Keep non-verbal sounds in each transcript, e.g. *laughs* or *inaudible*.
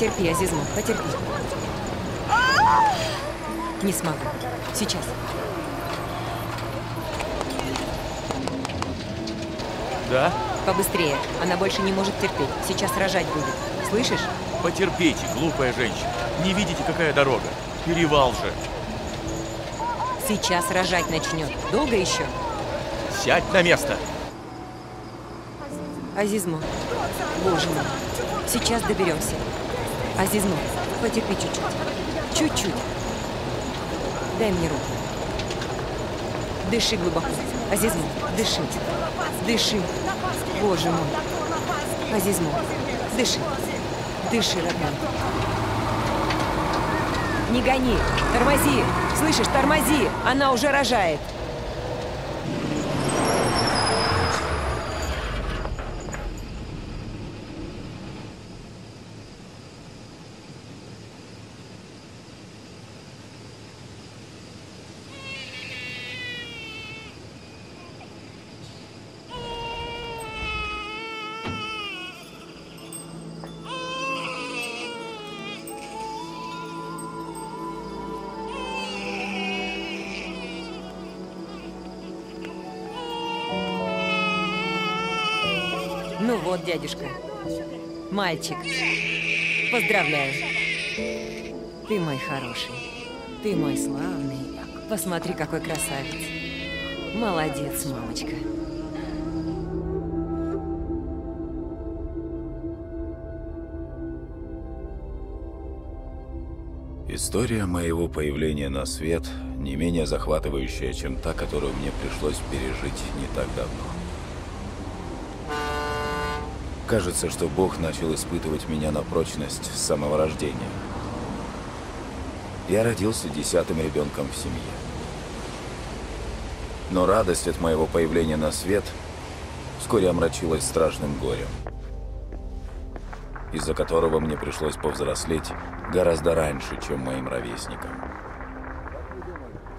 Потерпи, Азизму, потерпи. Не смогу. Сейчас. Да? Побыстрее. Она больше не может терпеть. Сейчас рожать будет. Слышишь? Потерпите, глупая женщина. Не видите, какая дорога? Перевал же. Сейчас рожать начнет. Долго еще? Сядь на место. Азизму. Боже мой. Сейчас доберемся. Азизму, потерпи чуть-чуть. Чуть-чуть. Дай мне руку. Дыши глубоко. Азизму, дыши. Дыши. Боже мой. Азизму, дыши. Дыши, родной. Не гони. Тормози. Слышишь, тормози. Она уже рожает. Дядюшка. Мальчик. Поздравляю. Ты мой хороший. Ты мой славный. Посмотри, какой красавец. Молодец, мамочка. История моего появления на свет не менее захватывающая, чем та, которую мне пришлось пережить не так давно. Кажется, что Бог начал испытывать меня на прочность с самого рождения. Я родился десятым ребенком в семье. Но радость от моего появления на свет вскоре омрачилась страшным горем, из-за которого мне пришлось повзрослеть гораздо раньше, чем моим ровесникам.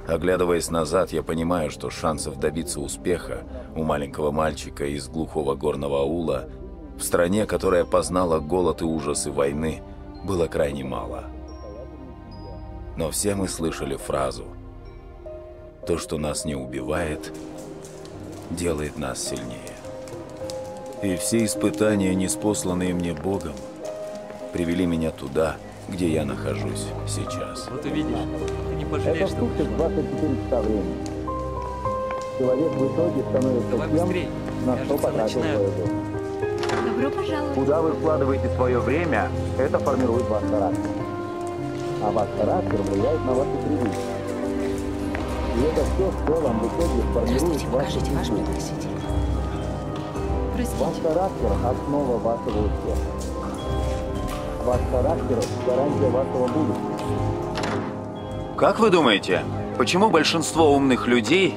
Оглядываясь назад, я понимаю, что шансов добиться успеха у маленького мальчика из глухого горного аула в стране, которая познала голод и ужасы войны, было крайне мало. Но все мы слышали фразу «То, что нас не убивает, делает нас сильнее». И все испытания, неспосланные мне Богом, привели меня туда, где я нахожусь сейчас. Вот увидишь, ты не пожалеешь, Это что в сутки 24 часа времени. Человек в итоге становится Давай тем, быстрей. на что потратил начинаю. свою жизнь. Добро пожаловать. Куда вы вкладываете свое время, это формирует ваш характер. А ваш характер влияет на ваши привычки. И это все в целом в итоге формирует вашу покажите ваш судьбу. пригласитель. Ваш характер – основа вашего успеха. Ваш характер – гарантия вашего будущего. Как вы думаете, почему большинство умных людей,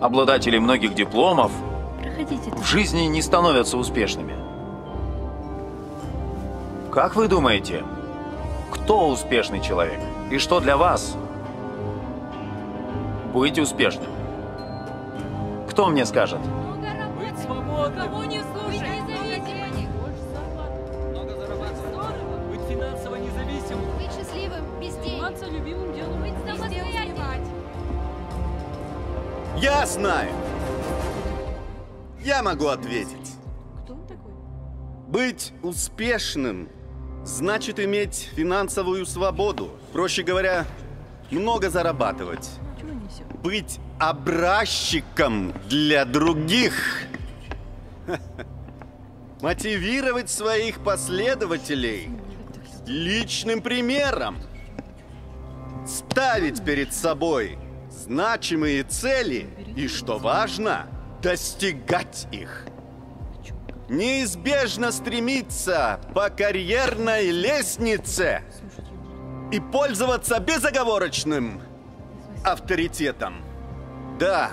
обладателей многих дипломов, в жизни не становятся успешными? Как вы думаете, кто успешный человек? И что для вас быть успешным? Кто мне скажет? Быть свободным. Кого не. Я знаю. Я могу ответить. Кто он такой? Быть успешным значит иметь финансовую свободу. Проще говоря, много зарабатывать. Быть образчиком для других. *laughs* Мотивировать своих последователей личным примером. Ставить перед собой значимые цели и, что важно, достигать их. Неизбежно стремиться по карьерной лестнице и пользоваться безоговорочным авторитетом. Да.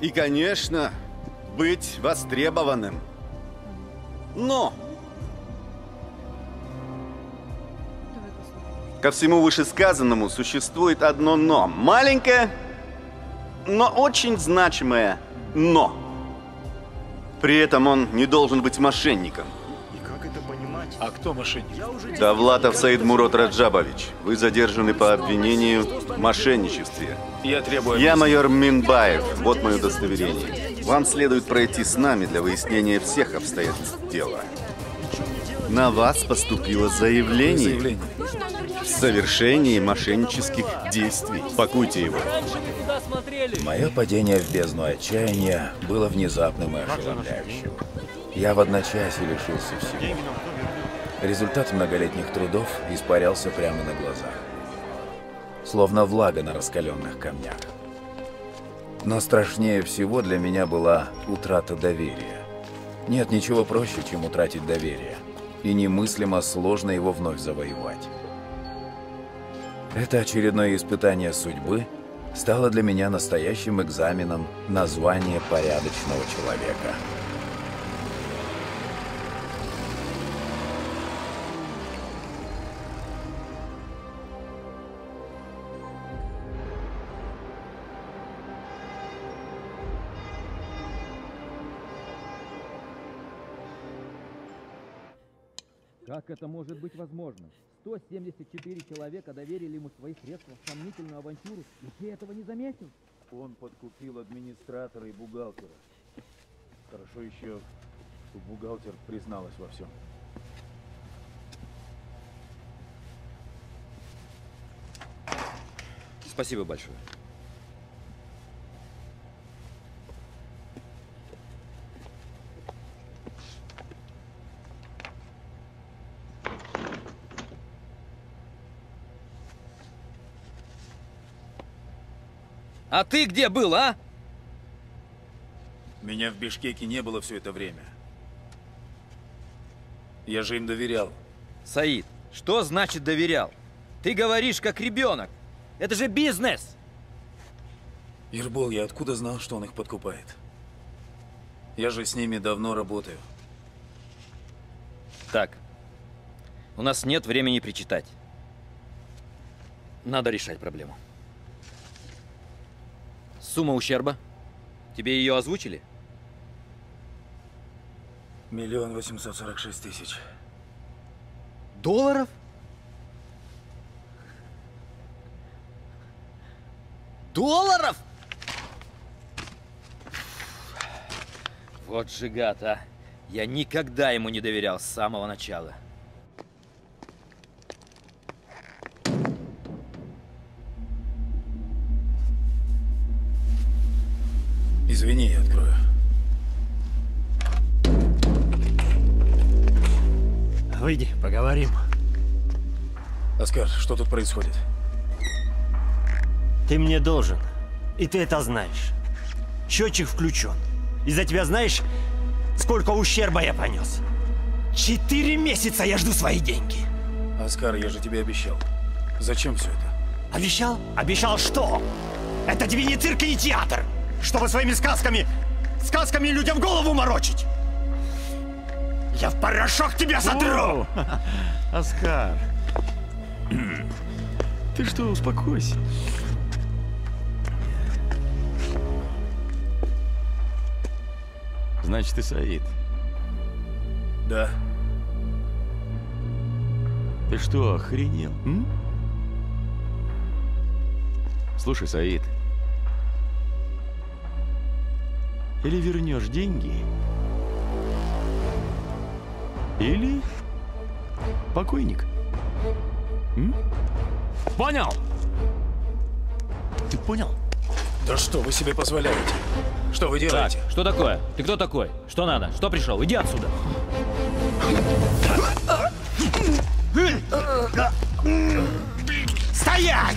И, конечно, быть востребованным. Но ко всему вышесказанному существует одно «но». Маленькое, но очень значимое «но». При этом он не должен быть мошенником. И как это понимать? А кто мошенник? Давлатов Саид Мурод Раджабович, вы задержаны по обвинению в мошенничестве. Я требую... Я майор Минбаев, вот мое удостоверение. Вам следует пройти с нами для выяснения всех обстоятельств дела. На вас поступило заявление Заявление. В совершении мошеннических действий. Пакуйте его. Мое падение в бездну отчаяния было внезапным и ошеломляющим. Я в одночасье лишился всего. Результат многолетних трудов испарялся прямо на глазах. Словно влага на раскаленных камнях. Но страшнее всего для меня была утрата доверия. Нет ничего проще, чем утратить доверие. И немыслимо сложно его вновь завоевать. Это очередное испытание судьбы стало для меня настоящим экзаменом на звание порядочного человека. Как это может быть возможно? 174 человека доверили ему свои средства в сомнительную авантюру, и ты этого не заметил? Он подкупил администратора и бухгалтера. Хорошо еще, что бухгалтер призналась во всем. Спасибо большое. А ты где был, а? Меня в Бишкеке не было все это время. Я же им доверял. Саид, что значит доверял? Ты говоришь как ребенок. Это же бизнес. Ирбол, я откуда знал, что он их подкупает? Я же с ними давно работаю. Так, у нас нет времени причитать. Надо решать проблему. Сумма ущерба? Тебе ее озвучили? Миллион восемьсот сорок шесть тысяч. Долларов? Долларов? Вот же гад, а. Я никогда ему не доверял с самого начала. Выйди, поговорим. Оскар, что тут происходит? Ты мне должен. И ты это знаешь. Счетчик включен. Из-за тебя знаешь, сколько ущерба я понес? Четыре месяца я жду свои деньги. Оскар, я же тебе обещал. Зачем все это? Обещал? Обещал что? Это тебе не цирк и не театр, чтобы своими сказками, сказками людям голову морочить. Я в порошок тебя сотру! *laughs* Оскар. Ты что, успокойся. Значит, ты Саид. Да. Ты что, охренел? м? Слушай, Саид. Или вернешь деньги, или покойник. М? Понял? Ты понял? Да что вы себе позволяете? Что вы Так, делаете? что такое? Ты кто такой? Что надо? Что пришел? Иди отсюда. Стоять!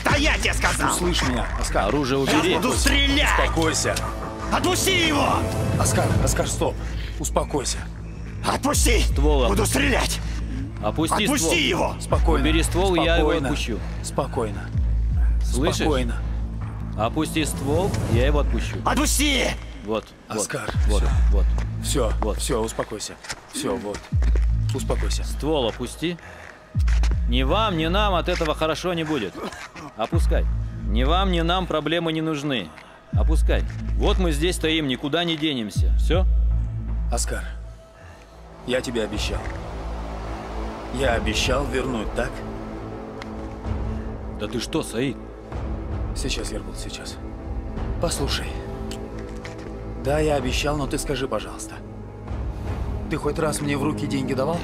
Стоять, я сказал! Слышь меня, Оскар. Оружие Я убери. буду стрелять! Успокойся. Отпусти его! Оскар, Оскар, стоп. Успокойся. Отпусти! Ствол Буду стрелять! Опусти Отпусти ствол. его! Спокойно. Убери ствол, и я его Спокойно. отпущу. Спокойно. Слышишь? Спокойно. Опусти ствол, я его отпущу. Отпусти! Вот. Оскар, Вот. всё. Вот. Все, Вот. все, успокойся. Все, вот. Успокойся. Ствол опусти. Ни вам, ни нам от этого хорошо не будет. Опускай. Ни вам, ни нам проблемы не нужны. Опускай. Вот мы здесь стоим, никуда не денемся. Все? Оскар, я тебе обещал. Я обещал вернуть, так? Да ты что, Саид? Сейчас, Ербул, сейчас. Послушай. Да, я обещал, но ты скажи, пожалуйста. Ты хоть раз мне в руки деньги давал?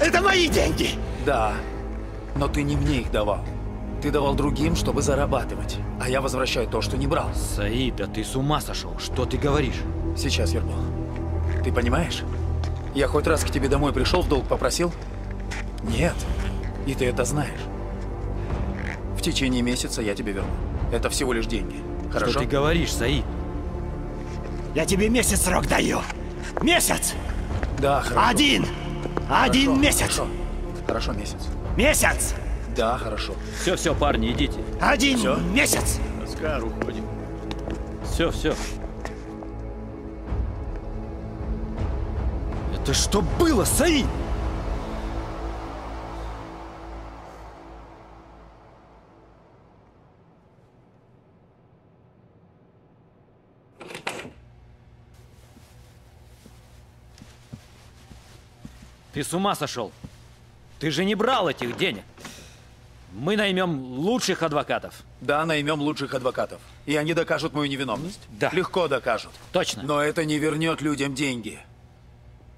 Это мои деньги! Да, но ты не мне их давал. Ты давал другим, чтобы зарабатывать. А я возвращаю то, что не брал. Саид, да ты с ума сошел. Что ты говоришь? Сейчас, Ербол. Ты понимаешь? Я хоть раз к тебе домой пришел, в долг попросил? Нет. И ты это знаешь. В течение месяца я тебе верну. Это всего лишь деньги. Хорошо? Что ты говоришь, Саид? Я тебе месяц срок даю. Месяц! Да, хорошо. Один! Один Хорошо, месяц! Хорошо. Хорошо, месяц. Месяц! Да, хорошо. Все, все, парни, идите. Один Всё? месяц! Оскар, уходим. Все, все. Это что было, Саид? Ты с ума сошел? Ты же не брал этих денег. Мы наймем лучших адвокатов. Да, наймем лучших адвокатов. И они докажут мою невиновность. Да. Легко докажут. Точно. Но это не вернет людям деньги.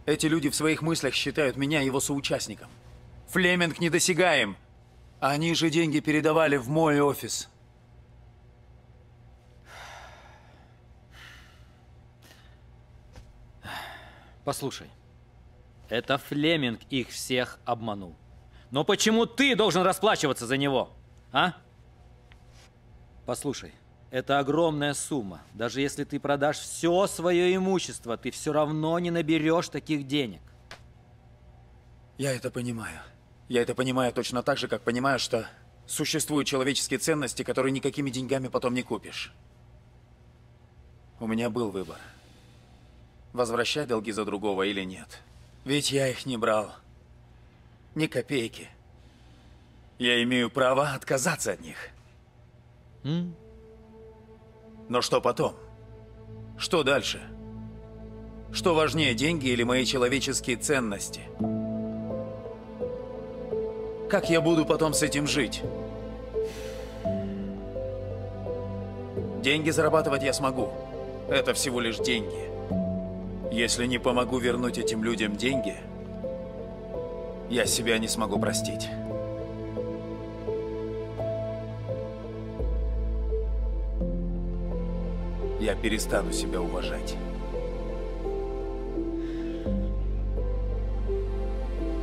Эти люди в своих мыслях считают меня его соучастником. Флеминг недосягаем. Они же деньги передавали в мой офис. Послушай, это Флеминг их всех обманул. Но почему ты должен расплачиваться за него, а? Послушай, это огромная сумма. Даже если ты продашь все свое имущество, ты все равно не наберешь таких денег. Я это понимаю. Я это понимаю точно так же, как понимаю, что существуют человеческие ценности, которые никакими деньгами потом не купишь. У меня был выбор. Возвращать долги за другого или нет. Ведь я их не брал. Ни копейки. Я имею право отказаться от них. М? Но что потом? Что дальше? Что важнее, деньги или мои человеческие ценности? Как я буду потом с этим жить? Деньги зарабатывать я смогу. Это всего лишь деньги. Если не помогу вернуть этим людям деньги, я себя не смогу простить. Я перестану себя уважать.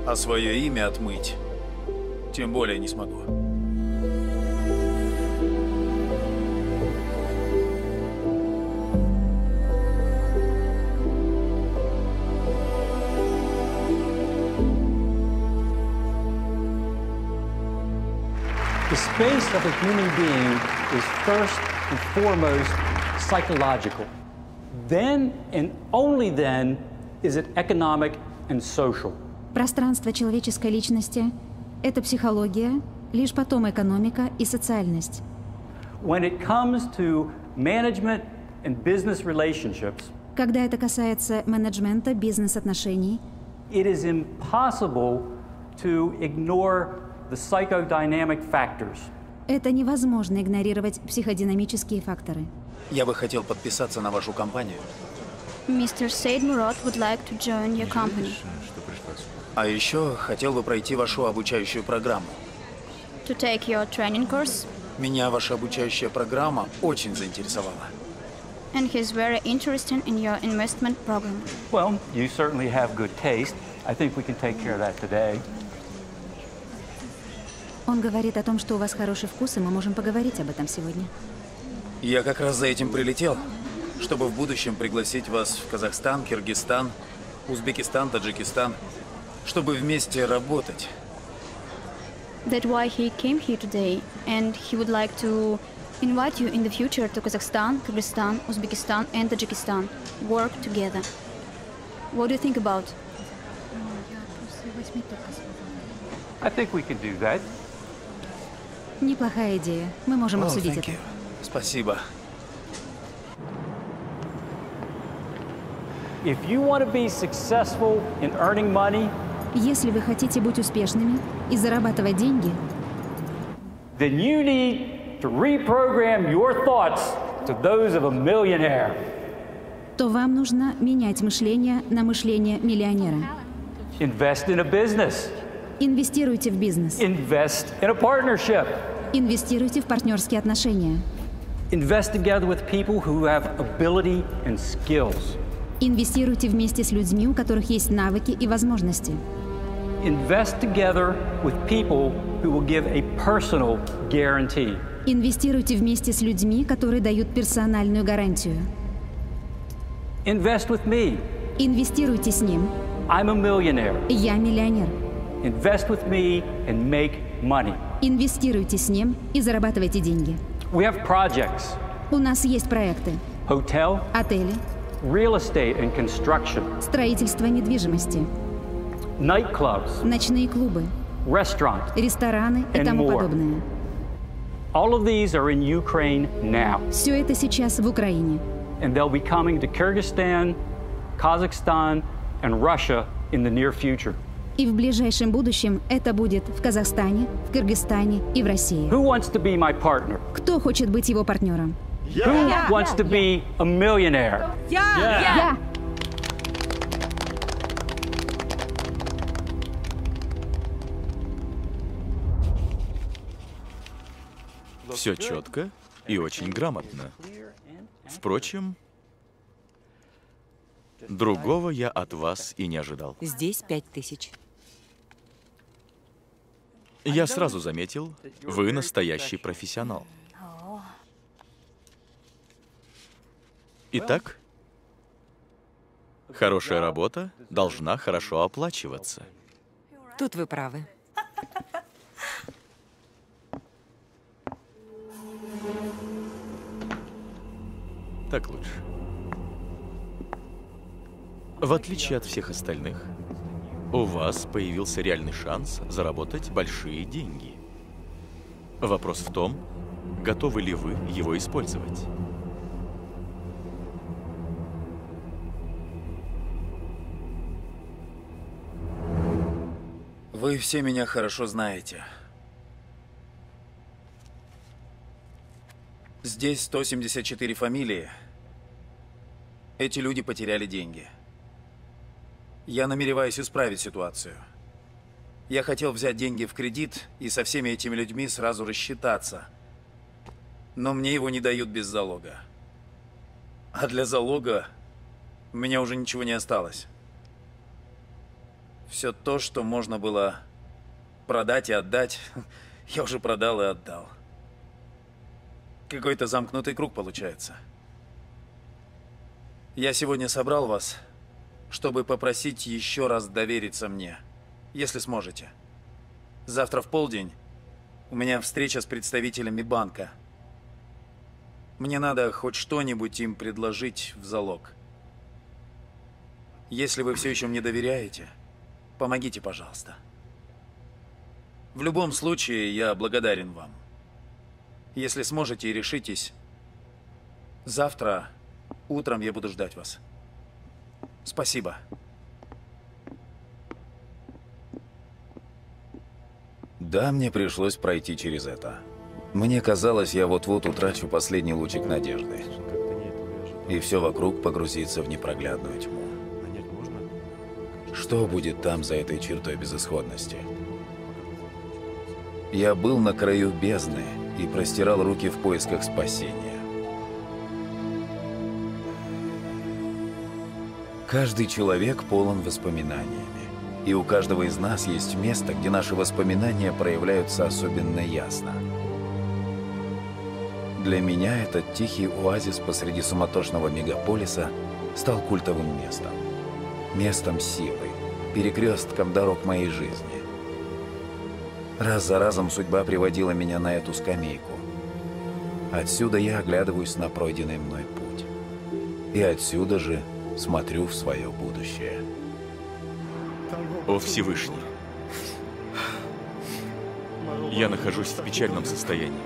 А свое имя отмыть тем более не смогу. space of a human being is first and foremost psychological. Then and only then is it economic and social. Пространство человеческой личности – это психология, лишь потом экономика и социальность. When it comes to management and business relationships, Когда это касается менеджмента, бизнес-отношений, it is impossible to ignore the psychodynamic factors. это невозможно игнорировать психодинамические факторы. Я бы хотел подписаться на вашу компанию. Mr. Said Murad would like to join your company А еще хотел бы пройти вашу обучающую программу. to take your training course, Меня ваша обучающая программа очень заинтересовала. and he's very interested in your investment program. Well, you certainly have good taste. I think we can take care of that today. Он говорит о том, что у вас хороший вкус, и мы можем поговорить об этом сегодня. Я как раз за этим прилетел, чтобы в будущем пригласить вас в Казахстан, Киргизстан, Узбекистан, Таджикистан, чтобы вместе работать. That's why he came here today, and he would like to invite you in the future to Kazakhstan, Kyrgyzstan, Uzbekistan, and Tajikistan. Work together. What do you think about? I think we can do that. Неплохая идея. Мы можем О, обсудить это. you. Спасибо. If you want to be successful in earning money, Если вы хотите быть успешными и зарабатывать деньги, then you need to reprogram your thoughts to those of a millionaire. то вам нужно менять мышление на мышление миллионера. Invest in a business. Инвестируйте в бизнес. Invest in a partnership. Инвестируйте в партнерские отношения. Invest together with people who have ability and skills. Инвестируйте вместе с людьми, у которых есть навыки и возможности. Invest together with people who will give a personal guarantee. Инвестируйте вместе с людьми, которые дают персональную гарантию. Invest with me. Инвестируйте с ним. I'm a millionaire. Я миллионер. Invest with me and make money. Инвестируйте с ним и зарабатывайте деньги. We have projects, У нас есть проекты. hotel, Отели, real estate and construction, строительство недвижимости, nightclubs, ночные клубы, restaurant. рестораны и And тому more. подобное. All of these are in Ukraine now, Все это сейчас в Украине. and they'll be coming to Kyrgyzstan, Kazakhstan, and Russia in the near future. И в ближайшем будущем это будет в Казахстане, в Кыргызстане и в России. Who wants to be my partner? Кто хочет быть его партнером? Who wants to be a millionaire? Я! Все четко и очень грамотно. Впрочем, другого я от вас и не ожидал. Здесь пять тысяч. Я сразу заметил, вы настоящий профессионал. Итак, хорошая работа должна хорошо оплачиваться. Тут вы правы. Так лучше. В отличие от всех остальных, у вас появился реальный шанс заработать большие деньги. Вопрос в том, готовы ли вы его использовать. Вы все меня хорошо знаете. Здесь 174 фамилии. Эти люди потеряли деньги. Я намереваюсь исправить ситуацию. Я хотел взять деньги в кредит и со всеми этими людьми сразу рассчитаться. Но мне его не дают без залога. А для залога у меня уже ничего не осталось. Все то, что можно было продать и отдать, *laughs* я уже продал и отдал. Какой-то замкнутый круг получается. Я сегодня собрал вас, чтобы попросить еще раз довериться мне, если сможете. Завтра в полдень у меня встреча с представителями банка. Мне надо хоть что-нибудь им предложить в залог. Если вы все еще мне доверяете, помогите, пожалуйста. В любом случае, я благодарен вам. Если сможете и решитесь, завтра утром я буду ждать вас. Спасибо. Да, мне пришлось пройти через это. Мне казалось, я вот-вот утрачу последний лучик надежды. И все вокруг погрузится в непроглядную тьму. Что будет там за этой чертой безысходности? Я был на краю бездны и простирал руки в поисках спасения. Каждый человек полон воспоминаниями. И у каждого из нас есть место, где наши воспоминания проявляются особенно ясно. Для меня этот тихий оазис посреди суматошного мегаполиса стал культовым местом. Местом силы, перекрестком дорог моей жизни. Раз за разом судьба приводила меня на эту скамейку. Отсюда я оглядываюсь на пройденный мной путь. И отсюда же смотрю в свое будущее. О Всевышний, я нахожусь в печальном состоянии.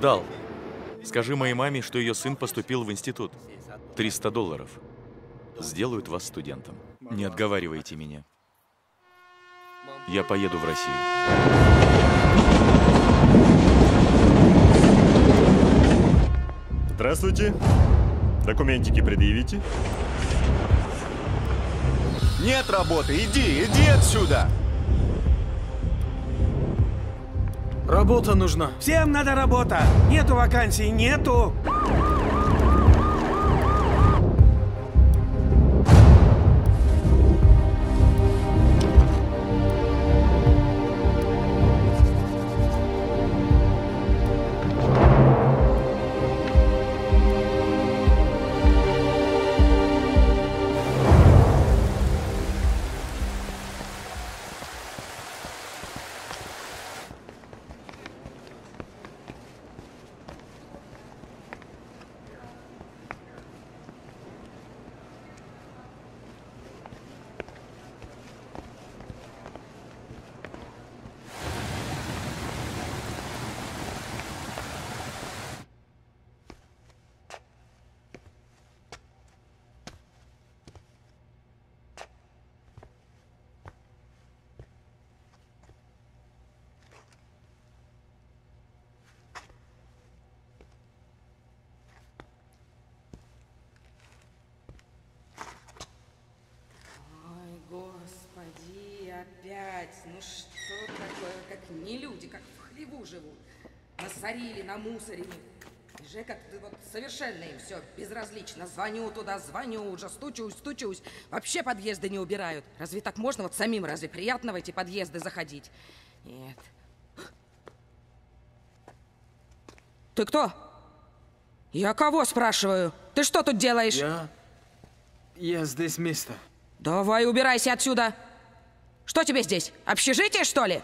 Сдал. Скажи моей маме, что ее сын поступил в институт. 300 долларов. Сделают вас студентом. Не отговаривайте меня. Я поеду в Россию. Здравствуйте. Документики предъявите. Нет работы, иди, иди отсюда! Работа нужна. Всем надо работа. Нету вакансий, нету. Опять. Ну что такое, как не люди, как в хлеву живут. Насорили, намусорили. И Жека, вот совершенно им все безразлично. Звоню туда, звоню, уже стучусь, стучусь. Вообще подъезды не убирают. Разве так можно вот самим, разве приятно в эти подъезды заходить? Нет. *gasps* Ты кто? Я кого спрашиваю? Ты что тут делаешь? Я... Я здесь место. Давай убирайся отсюда. Что тебе здесь? Общежитие, что ли?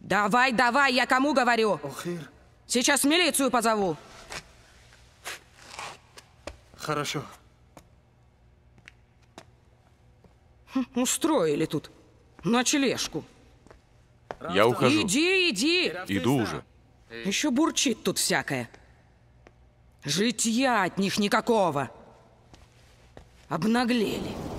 Давай, давай, я кому говорю? Охир. Сейчас милицию позову. Хорошо. Хм, Устроили тут ночлежку. Я ухожу. Иди, иди. Иду уже. Еще бурчит тут всякое. Житья от них никакого. Обнаглели.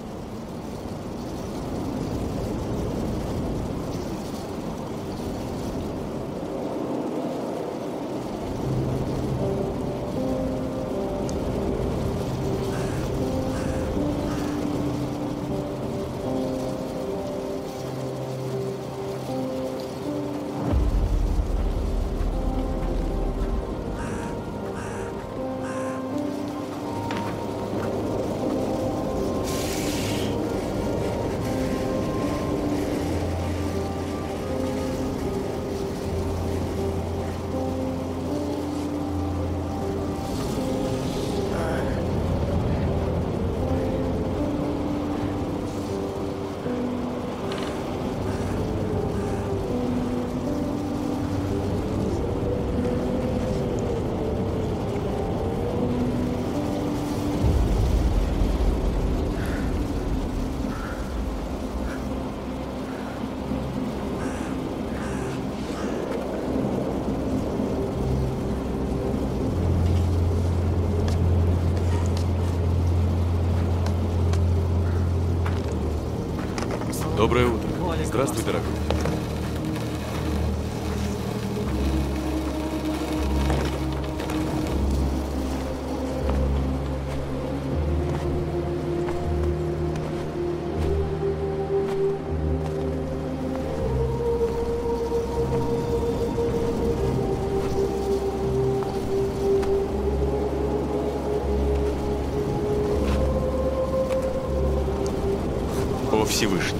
Всевышний,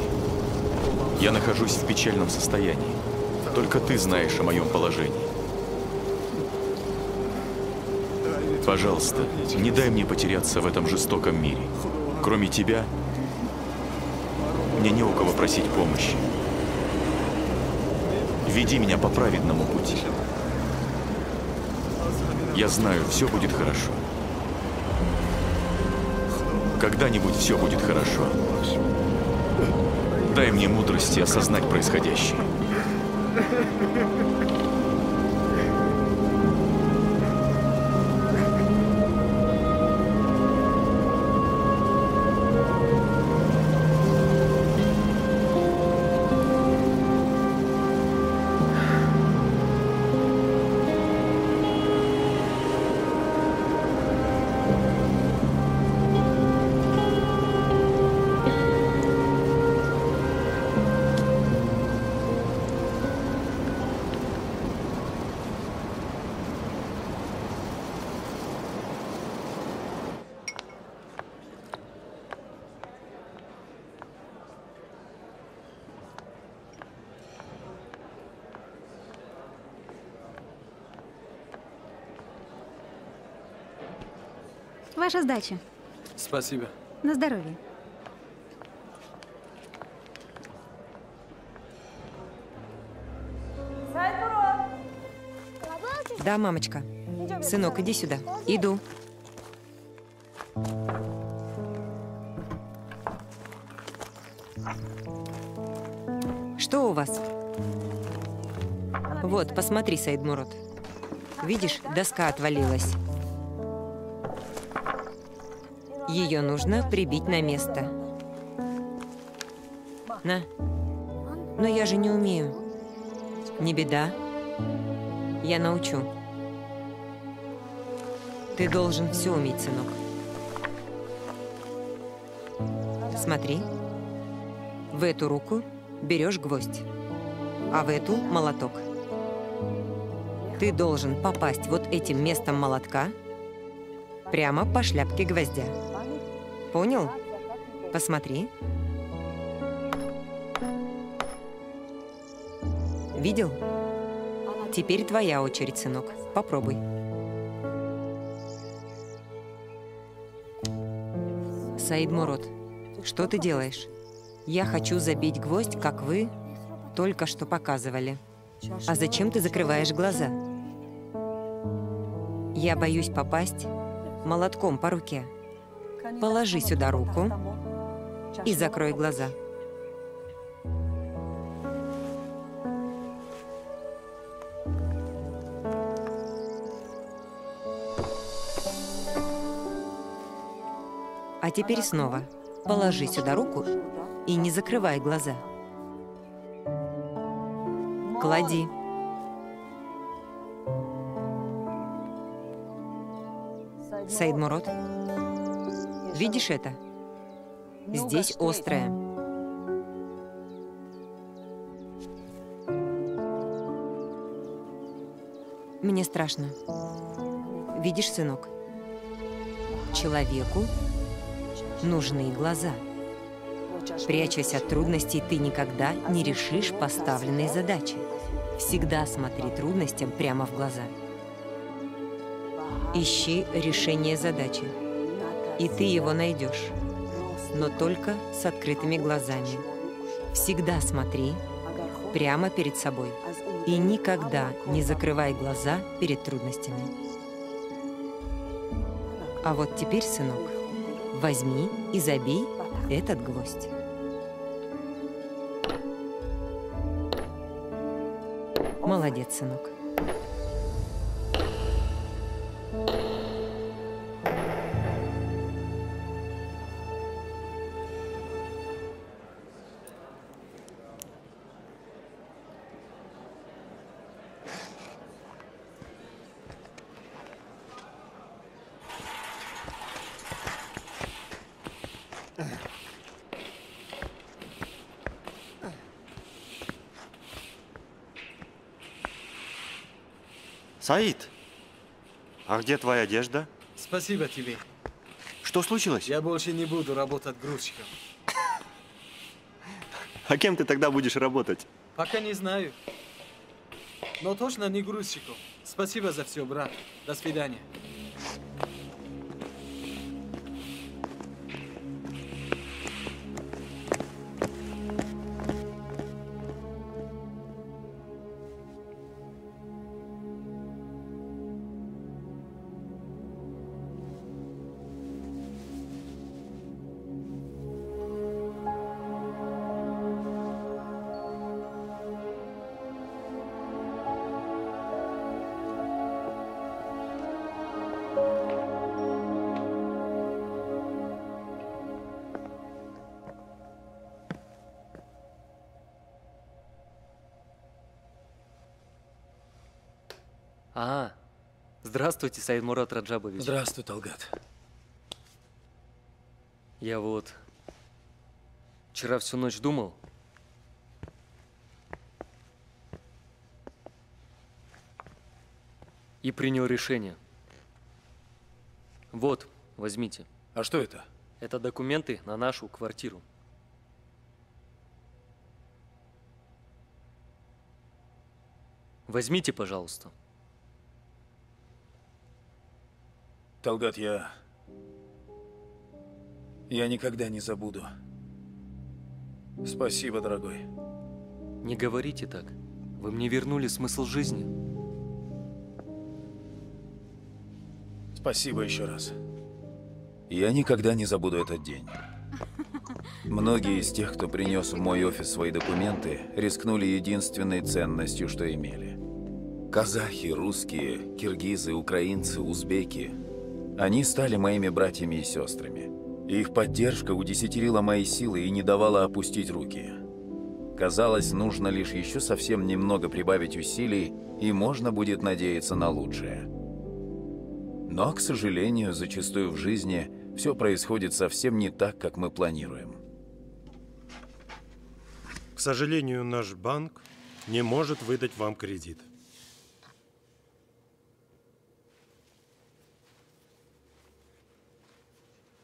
я нахожусь в печальном состоянии. Только ты знаешь о моем положении. Пожалуйста, не дай мне потеряться в этом жестоком мире. Кроме тебя, мне не у кого просить помощи. Веди меня по праведному пути. Я знаю, все будет хорошо. Когда-нибудь все будет хорошо. Дай мне мудрости осознать происходящее. Ваша сдача. Спасибо. На здоровье. Да, мамочка. Сынок, иди сюда. Иду. Что у вас? Вот, посмотри, Саид Мурат. Видишь, доска отвалилась. Ее нужно прибить на место. На. Но я же не умею. Не беда. Я научу. Ты должен все уметь, сынок. Смотри. В эту руку берешь гвоздь, а в эту молоток. Ты должен попасть вот этим местом молотка прямо по шляпке гвоздя. Понял? Посмотри. Видел? Теперь твоя очередь, сынок. Попробуй. Саид Мурод, что ты делаешь? Я хочу забить гвоздь, как вы только что показывали. А зачем ты закрываешь глаза? Я боюсь попасть молотком по руке. Положи сюда руку и закрой глаза. А теперь снова положи сюда руку и не закрывай глаза. Клади. Саид Мурод, видишь это? Здесь острое. Мне страшно. Видишь, сынок? Человеку нужны глаза. Прячась от трудностей, ты никогда не решишь поставленные задачи. Всегда смотри трудностям прямо в глаза. Ищи решение задачи, и ты его найдешь, но только с открытыми глазами. Всегда смотри прямо перед собой и никогда не закрывай глаза перед трудностями. А вот теперь, сынок, возьми и забей этот гвоздь. Молодец, сынок. Саид, а где твоя одежда? Спасибо тебе. Что случилось? Я больше не буду работать грузчиком. А кем ты тогда будешь работать? Пока не знаю. Но точно не грузчиком. Спасибо за все, брат. До свидания. Здравствуйте, Саид Мурат Раджабович. Здравствуй, Талгат. Я вот вчера всю ночь думал. И принял решение. Вот, возьмите. А что это? Это документы на нашу квартиру. Возьмите, пожалуйста. Талгат, я Я никогда не забуду. Спасибо, дорогой. Не говорите так. Вы мне вернули смысл жизни. Спасибо еще раз. Я никогда не забуду этот день. Многие из тех, кто принес в мой офис свои документы, рискнули единственной ценностью, что имели. Казахи, русские, киргизы, украинцы, узбеки. Они стали моими братьями и сестрами. Их поддержка удесятерила мои силы и не давала опустить руки. Казалось, нужно лишь еще совсем немного прибавить усилий, и можно будет надеяться на лучшее. Но, к сожалению, зачастую в жизни все происходит совсем не так, как мы планируем. К сожалению, наш банк не может выдать вам кредит.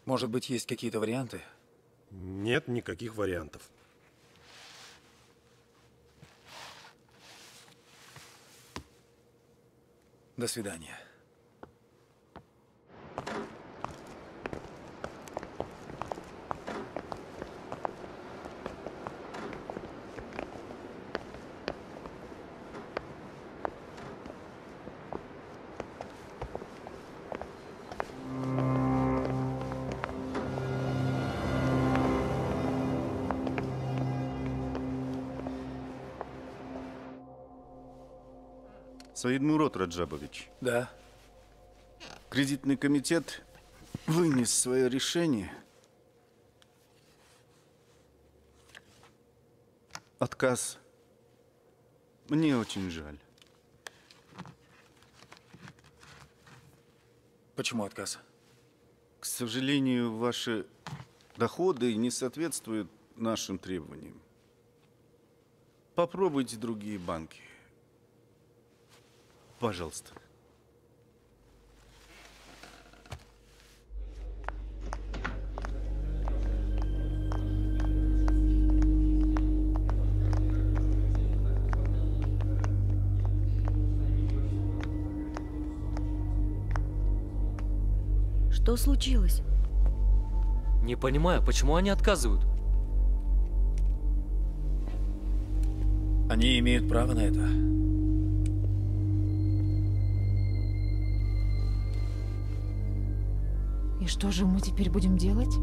Может быть, есть какие-то варианты? Нет никаких вариантов. До свидания. Саид Мурод Раджабович. Да. Кредитный комитет вынес свое решение. Отказ. Мне очень жаль. Почему отказ? К сожалению, ваши доходы не соответствуют нашим требованиям. Попробуйте другие банки. Пожалуйста. Что случилось? Не понимаю, почему они отказывают? Они имеют право на это. Что же мы теперь будем делать?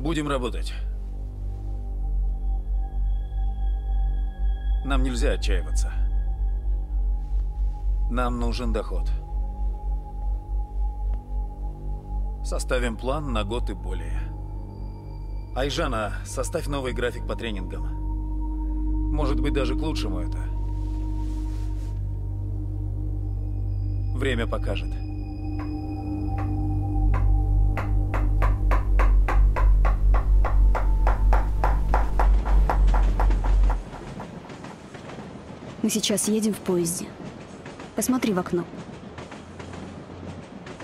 Будем работать. Нам нельзя отчаиваться. Нам нужен доход. Составим план на год и более. Айжана, составь новый график по тренингам. Может быть, даже к лучшему это. Время покажет. Мы сейчас едем в поезде. Посмотри в окно.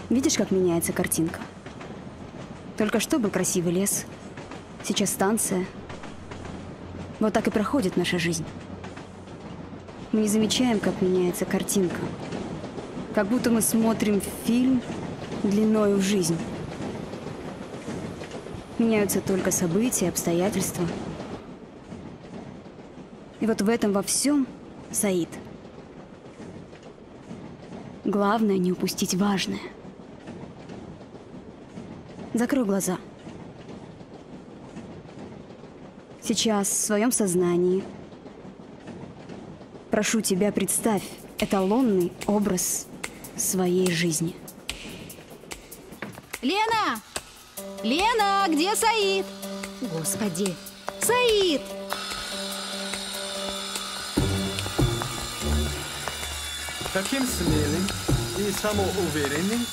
Видишь, как меняется картинка? Только что был красивый лес. Сейчас станция. Вот так и проходит наша жизнь. Мы не замечаем, как меняется картинка. Как будто мы смотрим фильм длиною в жизнь. Меняются только события, обстоятельства. И вот в этом во всем Саид. Главное не упустить важное. Закрой глаза. Сейчас в своем сознании прошу тебя представь эталонный образ своей жизни. Лена! Лена, где Саид? Господи! Саид! Таким смелым и самоуверенным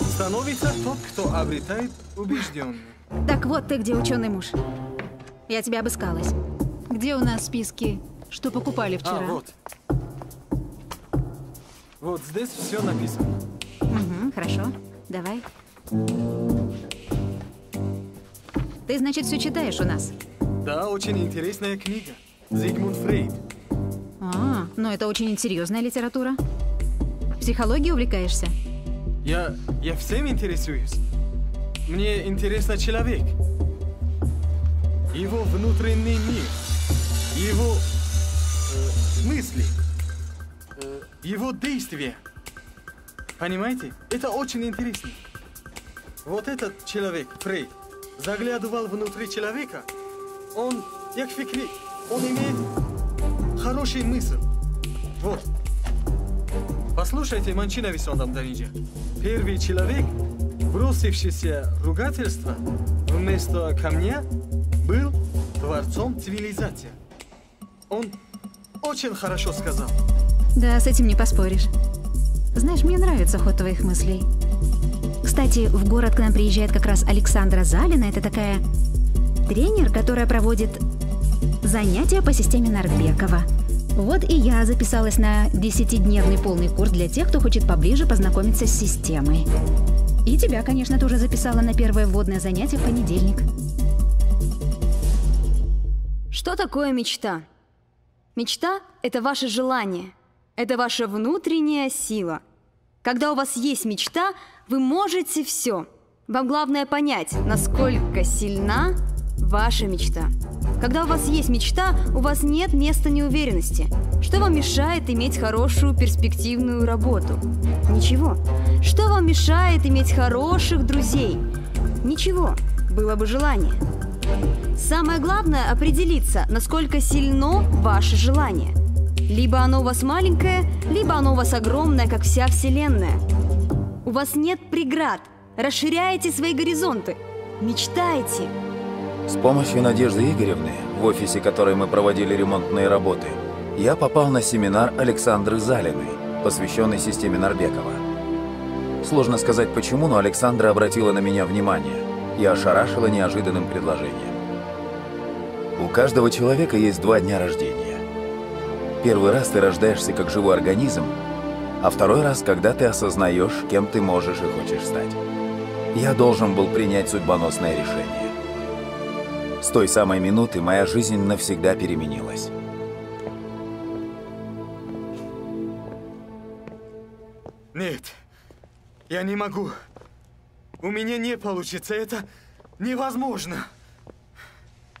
становится тот, кто обретает убежденность. Так вот ты где, ученый муж. Я тебя обыскалась. Где у нас списки, что покупали вчера? А, вот. Вот здесь все написано. Угу, хорошо. Давай. Ты, значит, все читаешь у нас? Да, очень интересная книга. Зигмунд Фрейд. А, ну это очень серьезная литература. Психологией увлекаешься? Я, я всем интересуюсь. Мне интересно человек. Его внутренний мир. Его э, мысли. э, его действия. Понимаете? Это очень интересно. Вот этот человек, Фрейд, заглядывал внутри человека. Он, як фикри, он имеет хороший мысль. Вот. Послушайте, Манчина Висондам Даниджа. Первый человек, бросившийся ругательство вместо камня, был творцом цивилизации. Он очень хорошо сказал. Да, с этим не поспоришь. Знаешь, мне нравится ход твоих мыслей. Кстати, в город к нам приезжает как раз Александра Залина. Это такая тренер, которая проводит занятия по системе Нордбекова. Вот и я записалась на 10-дневный полный курс для тех, кто хочет поближе познакомиться с системой. И тебя, конечно, тоже записала на первое вводное занятие в понедельник. Что такое мечта? Мечта — это ваше желание, это ваша внутренняя сила. Когда у вас есть мечта, вы можете все. Вам главное понять, насколько сильна ваша мечта. Когда у вас есть мечта, у вас нет места неуверенности. Что вам мешает иметь хорошую перспективную работу? Ничего. Что вам мешает иметь хороших друзей? Ничего. Было бы желание. Самое главное определиться, насколько сильно ваше желание. Либо оно у вас маленькое, либо оно у вас огромное, как вся Вселенная. У вас нет преград. Расширяйте свои горизонты. Мечтайте. С помощью Надежды Игоревны, в офисе которой мы проводили ремонтные работы, я попал на семинар Александры Залиной, посвященный системе Нарбекова. Сложно сказать почему, но Александра обратила на меня внимание и ошарашила неожиданным предложением. У каждого человека есть два дня рождения. Первый раз ты рождаешься как живой организм, а второй раз, когда ты осознаешь, кем ты можешь и хочешь стать. Я должен был принять судьбоносное решение. С той самой минуты моя жизнь навсегда переменилась. Нет, я не могу. У меня не получится, это невозможно.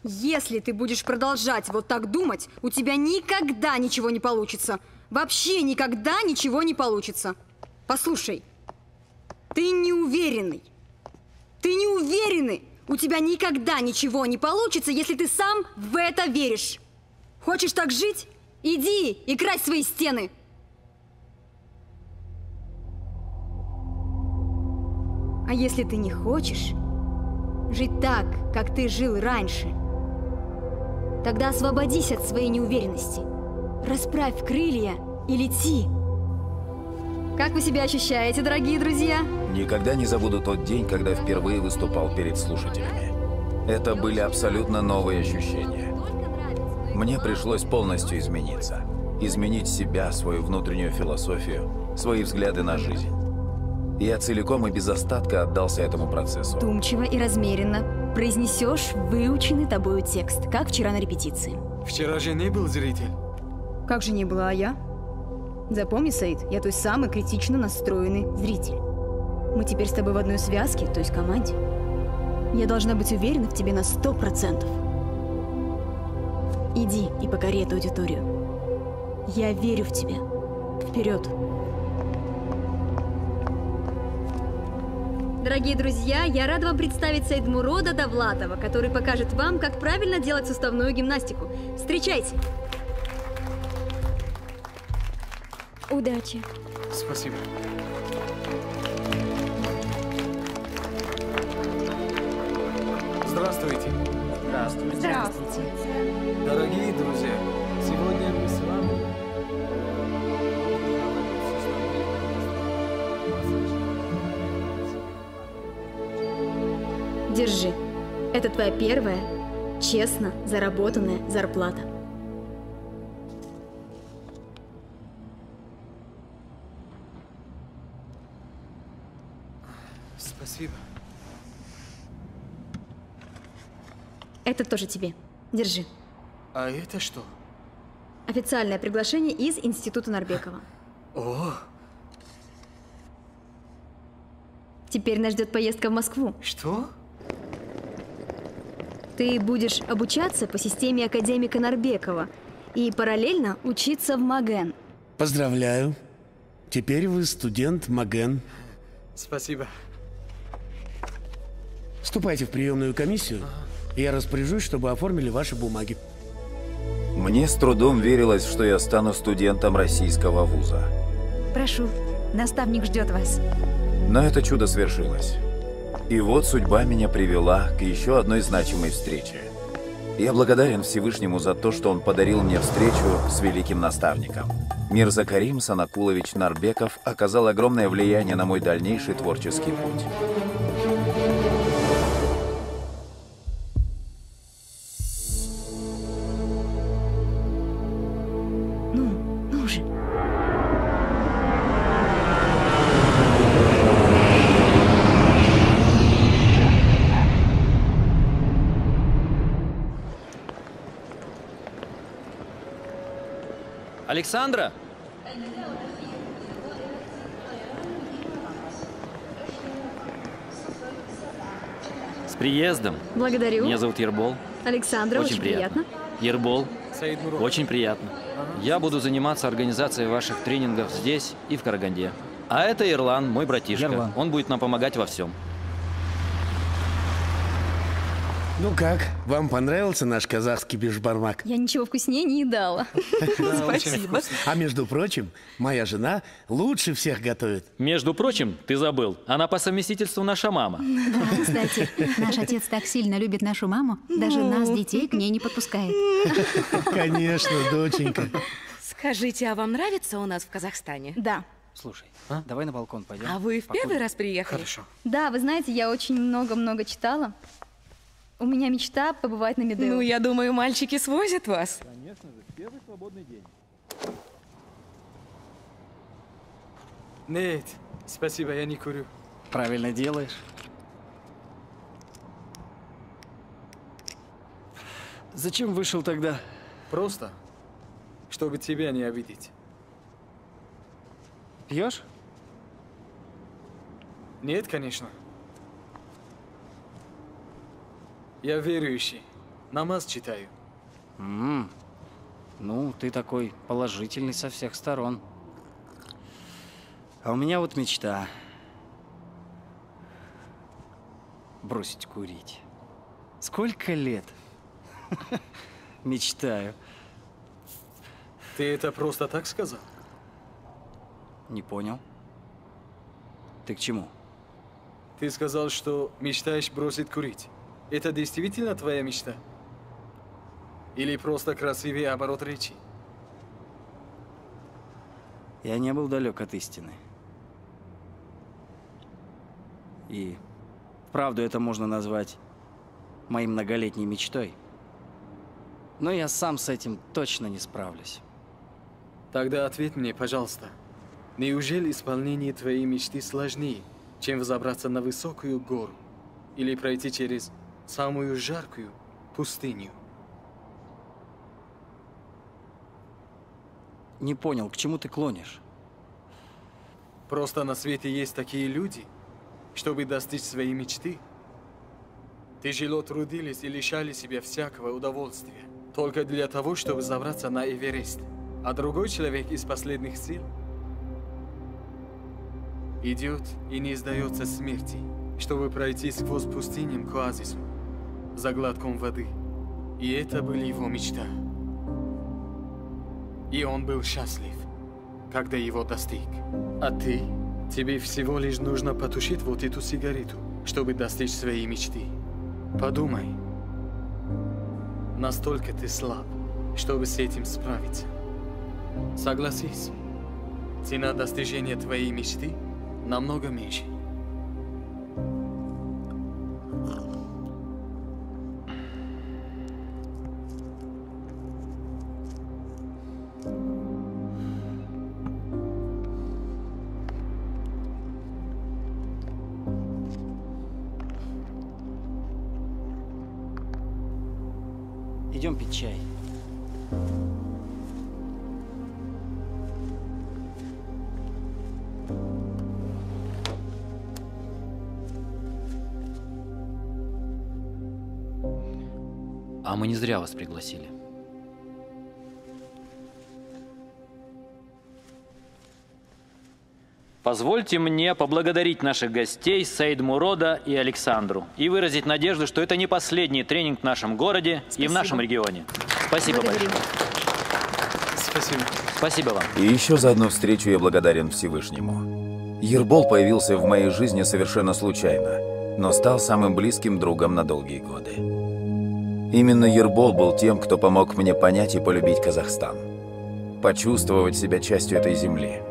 Если ты будешь продолжать вот так думать, у тебя никогда ничего не получится. Вообще никогда ничего не получится. Послушай, ты неуверенный. Ты неуверенный. У тебя никогда ничего не получится, если ты сам в это веришь. Хочешь так жить? Иди и крась свои стены. А если ты не хочешь жить так, как ты жил раньше, тогда освободись от своей неуверенности. Расправь крылья и лети. Как вы себя ощущаете, дорогие друзья? Никогда не забуду тот день, когда впервые выступал перед слушателями. Это были абсолютно новые ощущения. Мне пришлось полностью измениться. Изменить себя, свою внутреннюю философию, свои взгляды на жизнь. Я целиком и без остатка отдался этому процессу. Вдумчиво и размеренно произнесешь выученный тобою текст, как вчера на репетиции. Вчера же не был зритель. Как же не была, а я? Запомни, Саид, я той самый критично настроенный зритель. Мы теперь с тобой в одной связке, то есть команде. Я должна быть уверена в тебе на сто процентов. Иди и покори эту аудиторию. Я верю в тебя. Вперед! Дорогие друзья, я рада вам представить Сайдмурода Давлатова, который покажет вам, как правильно делать суставную гимнастику. Встречайте! Удачи! Спасибо. Здравствуйте. Здравствуйте. Здравствуйте. Дорогие друзья, Держи. Это твоя первая, честно заработанная зарплата. Спасибо. Это тоже тебе. Держи. А это что? Официальное приглашение из Института Нарбекова. О, Теперь нас ждет поездка в Москву. что? Ты будешь обучаться по системе академика Нарбекова и параллельно учиться в МАГЭН. Поздравляю. Теперь вы студент Маген. Спасибо. Ступайте в приемную комиссию. и Я распоряжусь, чтобы оформили ваши бумаги. Мне с трудом верилось, что я стану студентом российского вуза. Прошу, наставник ждет вас. Но это чудо свершилось. И вот судьба меня привела к еще одной значимой встрече. Я благодарен Всевышнему за то, что он подарил мне встречу с великим наставником. Мирза Карим Санакулович Нарбеков оказал огромное влияние на мой дальнейший творческий путь. Александра! С приездом. Благодарю. Меня зовут Ербол. Александра, очень, приятно. Ербол. Саид Мурод. Очень приятно. Я буду заниматься организацией ваших тренингов здесь и в Караганде. А это Ирлан, мой братишка. Ерлан. Он будет нам помогать во всем. Ну как, вам понравился наш казахский бешбармак? Я ничего вкуснее не едала. *laughs* Спасибо. А между прочим, моя жена лучше всех готовит. Между прочим, ты забыл, она по совместительству наша мама. Да, кстати, наш отец так сильно любит нашу маму, даже нас, детей, к ней не подпускает. Конечно, доченька. Скажите, а вам нравится у нас в Казахстане? Да. Слушай, давай на балкон пойдем. А вы в первый раз приехали? Хорошо. Да, вы знаете, я очень много-много читала. У меня мечта побывать на Медео. Ну, я думаю, мальчики свозят вас. Конечно же, первый свободный день. Нет, спасибо, я не курю. Правильно делаешь. Зачем вышел тогда? Просто, чтобы тебя не обидеть. Пьешь? Нет, конечно. Я верующий. Намаз читаю. М, Ну, ты такой положительный со всех сторон. А у меня вот мечта. Бросить курить. Сколько лет? *laughs* Мечтаю. Ты это просто так сказал? Не понял. Ты к чему? Ты сказал, что мечтаешь бросить курить. Это действительно твоя мечта? Или просто красивый оборот речи? Я не был далек от истины. И вправду это можно назвать моей многолетней мечтой. Но я сам с этим точно не справлюсь. Тогда ответь мне, пожалуйста. Неужели исполнение твоей мечты сложнее, чем взобраться на высокую гору или пройти через самую жаркую пустыню? Не понял, к чему ты клонишь? Просто на свете есть такие люди, чтобы достичь своей мечты. Тяжело трудились и лишали себя всякого удовольствия, только для того, чтобы забраться на Эверест. А другой человек из последних сил идет и не сдается смерти, чтобы пройти сквозь пустыням к оазису, за глотком воды. И это была его мечта. И он был счастлив, когда его достиг. А ты? Тебе всего лишь нужно потушить вот эту сигарету, чтобы достичь своей мечты. Подумай. Настолько ты слаб, чтобы с этим справиться. Согласись, цена достижения твоей мечты намного меньше. Мы не зря вас пригласили. Позвольте мне поблагодарить наших гостей Саид Мурода и Александру и выразить надежду, что это не последний тренинг в нашем городе и в нашем регионе. Спасибо Благодарим. большое. Спасибо. Спасибо вам. И еще за одну встречу я благодарен Всевышнему. Ербол появился в моей жизни совершенно случайно, но стал самым близким другом на долгие годы. Именно Ербол был тем, кто помог мне понять и полюбить Казахстан. Почувствовать себя частью этой земли.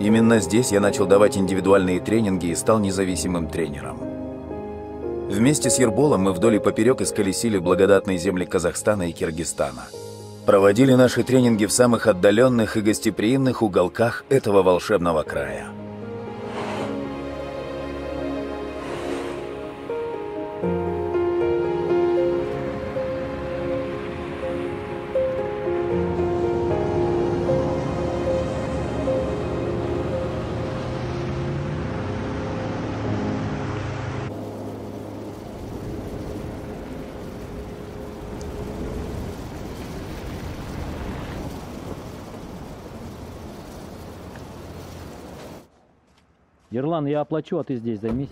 Именно здесь я начал давать индивидуальные тренинги и стал независимым тренером. Вместе с Ерболом мы вдоль и поперек исколесили благодатные земли Казахстана и Киргизстана. Проводили наши тренинги в самых отдаленных и гостеприимных уголках этого волшебного края. Ерлан, я оплачу, а ты здесь займись.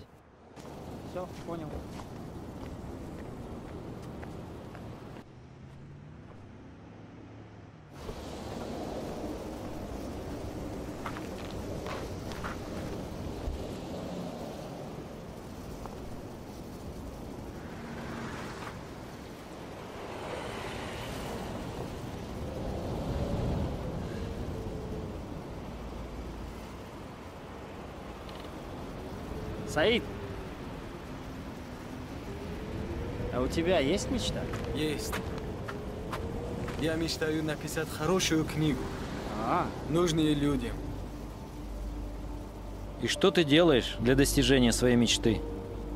Саид, а у тебя есть мечта? Есть. Я мечтаю написать хорошую книгу. А, Нужные людям. И что ты делаешь для достижения своей мечты?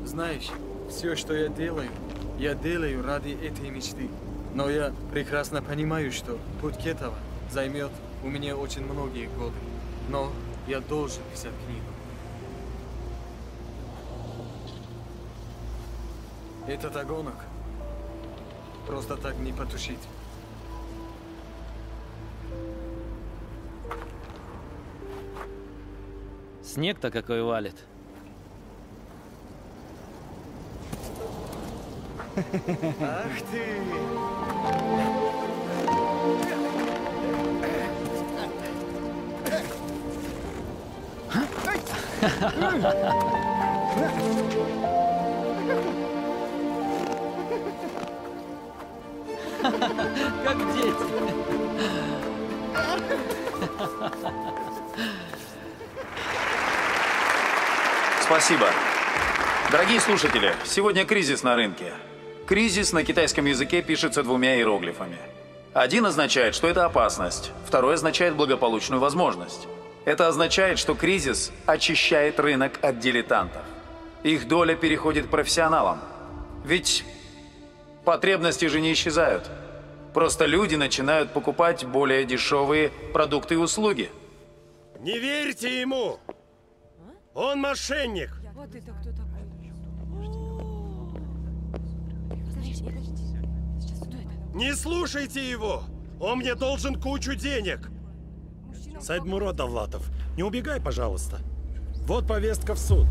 Знаешь, все, что я делаю, я делаю ради этой мечты. Но я прекрасно понимаю, что путь к этому займет у меня очень многие годы. Но я должен писать книгу. Этот огонок просто так не потушить. Снег-то какой валит. Ах ты! *laughs* Как дети. Спасибо. Дорогие слушатели, сегодня кризис на рынке. Кризис на китайском языке пишется двумя иероглифами. Один означает, что это опасность, второй означает благополучную возможность. Это означает, что кризис очищает рынок от дилетантов. Их доля переходит к профессионалам. Ведь потребности же не исчезают. Просто люди начинают покупать более дешевые продукты и услуги. Не верьте ему! Он мошенник! Вот это кто такой? Не слушайте его! Он мне должен кучу денег! Сайдмурод Давлатов, не убегай, пожалуйста. Вот повестка в суд.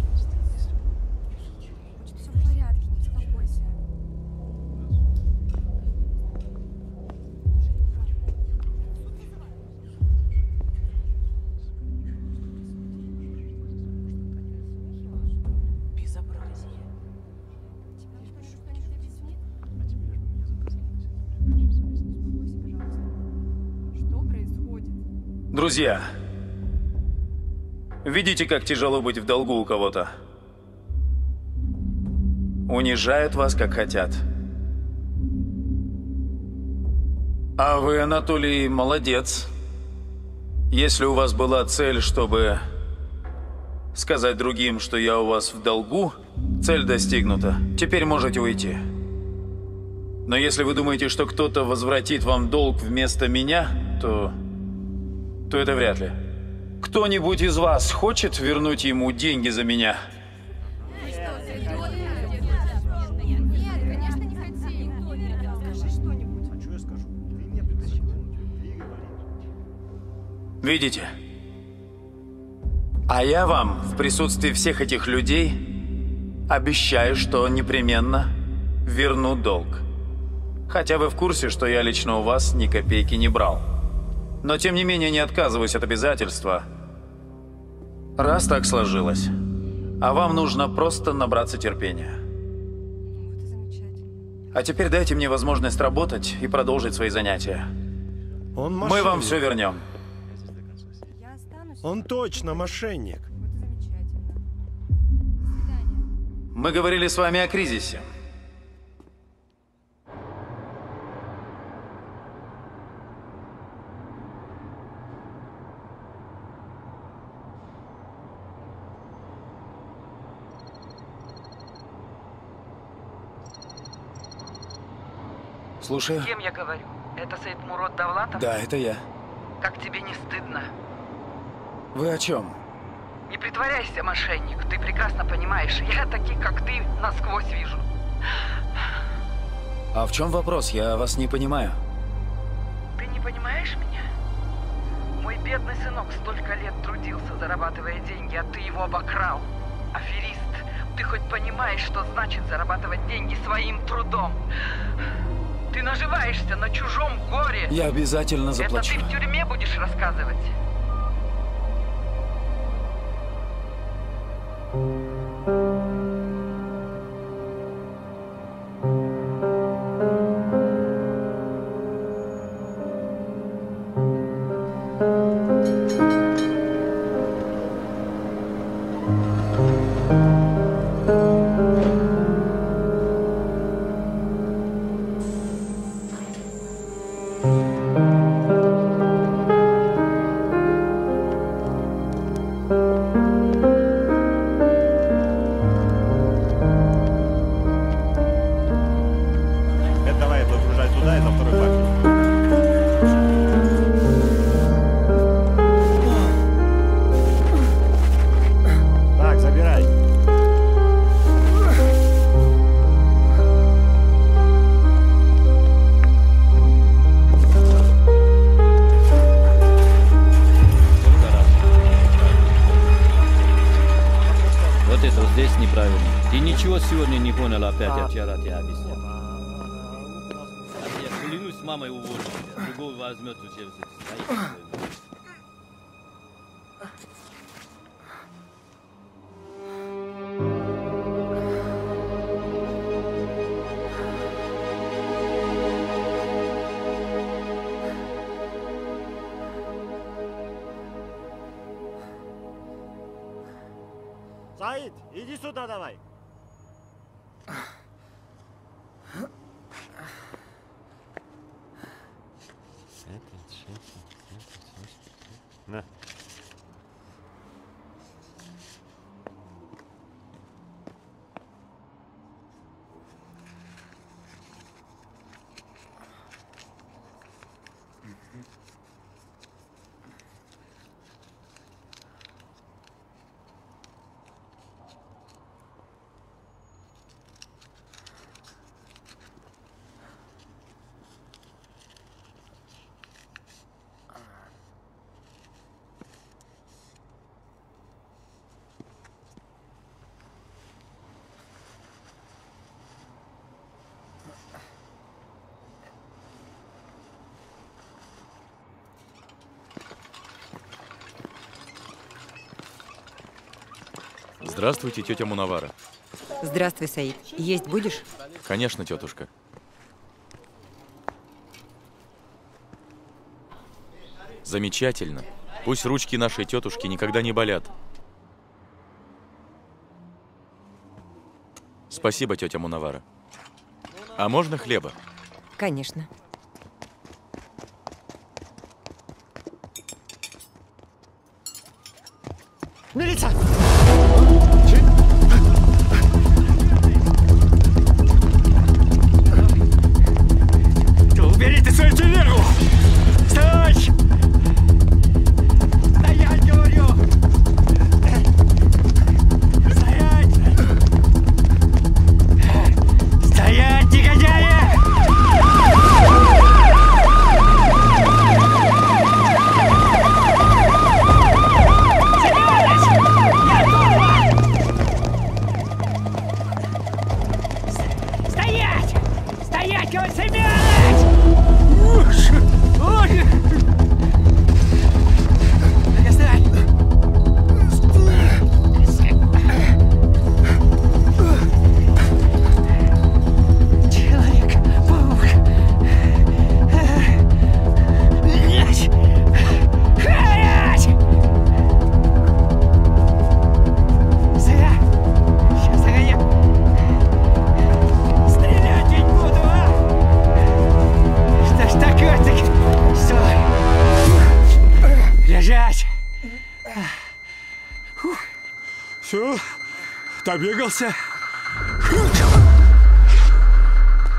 Друзья, видите, как тяжело быть в долгу у кого-то? Унижают вас, как хотят. А вы, Анатолий, молодец. Если у вас была цель, чтобы сказать другим, что я у вас в долгу, цель достигнута. Теперь можете уйти. Но если вы думаете, что кто-то возвратит вам долг вместо меня, то то это вряд ли. Кто-нибудь из вас хочет вернуть ему деньги за меня? Видите? А я вам в присутствии всех этих людей обещаю, что непременно верну долг. Хотя вы в курсе, что я лично у вас ни копейки не брал. Но тем не менее не отказываюсь от обязательства. Раз так сложилось. А вам нужно просто набраться терпения. А теперь дайте мне возможность работать и продолжить свои занятия. Он Мы вам все вернем. Он точно мошенник. Мы говорили с вами о кризисе. Слушаю. С кем я говорю? Это Саид Мурод Давлатов? Да, это я. Как тебе не стыдно? Вы о чем? Не притворяйся, мошенник. Ты прекрасно понимаешь, я таких, как ты, насквозь вижу. А в чем вопрос? Я вас не понимаю. Ты не понимаешь меня? Мой бедный сынок столько лет трудился, зарабатывая деньги, а ты его обокрал. Аферист, ты хоть понимаешь, что значит зарабатывать деньги своим трудом? Ты наживаешься на чужом горе. Я обязательно заплачу. Это ты в тюрьме будешь рассказывать. Понял опять, я вчера тебе объяснял. Я клянусь, мамой уволю тебя. Другого возьмет у тебя. Стоит. Саид, иди сюда давай. На. Здравствуйте, тетя Мунавара. Здравствуй, Саид. Есть будешь? Конечно, тетушка. Замечательно. Пусть ручки нашей тетушки никогда не болят. Спасибо, тетя Мунавара. А можно хлеба? Конечно. Добегался?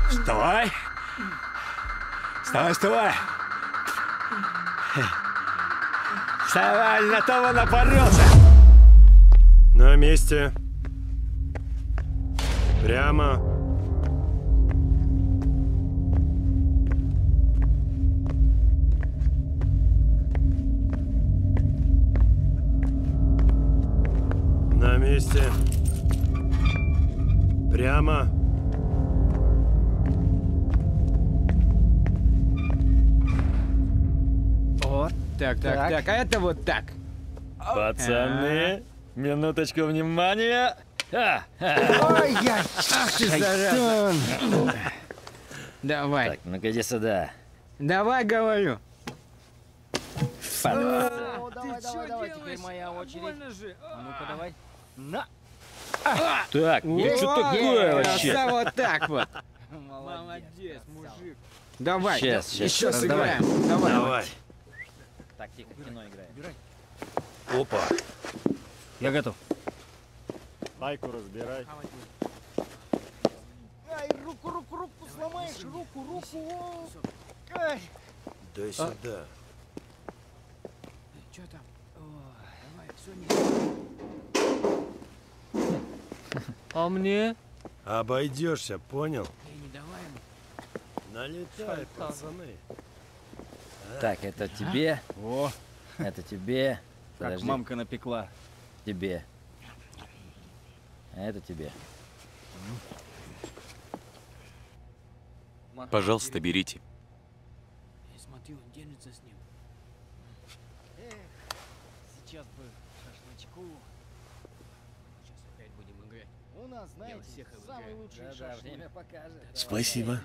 Вставай! Вставай, вставай! Вставай, на того напоролся! На месте. Прямо. На месте. Прямо. О, так, так, Так. так, а это вот так. Пацаны, минуточку внимания. А, а. Ой, я, ах ты, зараза. Давай. Так, ну-ка иди сюда. Давай, говорю. Давай, давай, давай, теперь моя очередь. А ну-ка, давай. На! Так, ну что такое вообще? Вот так вот. Молодец, мужик. Давай, да- щас, еще сыграем. Давай. Давай. Так, тихо, кино играет. Опа. Я готов. Майку разбирай. Ай, руку, руку, руку сломаешь, руку, руку. Ай. Дай сюда. Что там? Давай, все не... А мне? Обойдешься, понял? Не давай ему. Налетай, пацаны. Так, это тебе. О, Это тебе. как Подожди. мамка напекла. Тебе. А это тебе. Пожалуйста, берите. Я смотрю, он держится с ним. Сейчас бы шашлычку. Сейчас опять будем играть. У нас, знаете, самый лучший Да-да, шашлык. время покажет. Спасибо.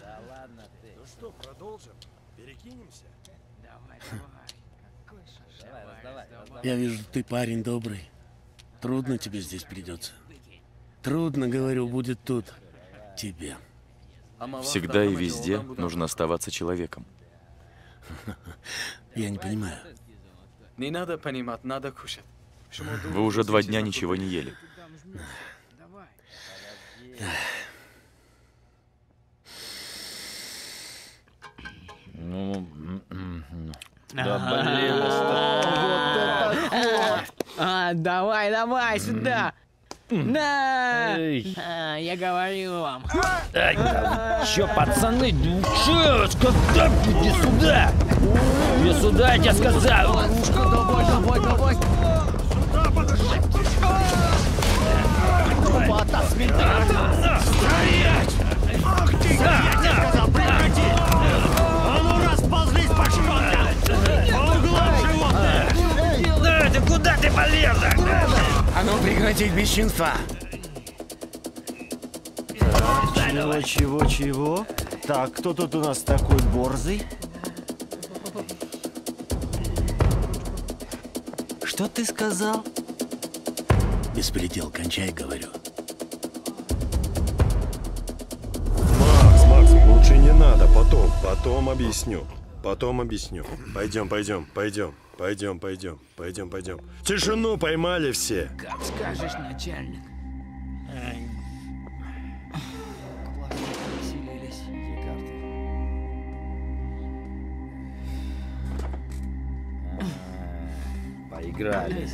Да ладно ты. Ну что, продолжим? Перекинемся? Давай, давай. Какой шашлык. Давай, раздавай, раздавай. Я вижу, ты парень добрый. Трудно тебе здесь придется. Трудно, говорю, будет тут. Тебе. Всегда и везде нужно оставаться человеком. *laughs* Я не понимаю. Не надо понимать, надо кушать. Вы уже два дня ничего не ели. Ну, да блин, А, давай, давай, сюда. На! Эй. А, я говорю вам. Ай, да чё, пацаны, ну чё, когда иди сюда? Иди сюда, я тебе сказал. Давай, давай, давай. Лопата с ментами! Стоять! Ах ты! Я тебе сказал, прекрати! А ну расползлись по шконкам! По углам животные! Да, ты куда ты полез? А ну прекратить бесчинство! Чего, чего, чего? Так, кто тут у нас такой борзый? Что ты сказал? Беспредел, кончай, говорю. Макс, Макс, лучше не надо, потом, потом объясню. Потом объясню. Пойдем, пойдем, пойдем, пойдем, пойдем, пойдем, пойдем. Тишину поймали все. Как скажешь, начальник. Поиграли.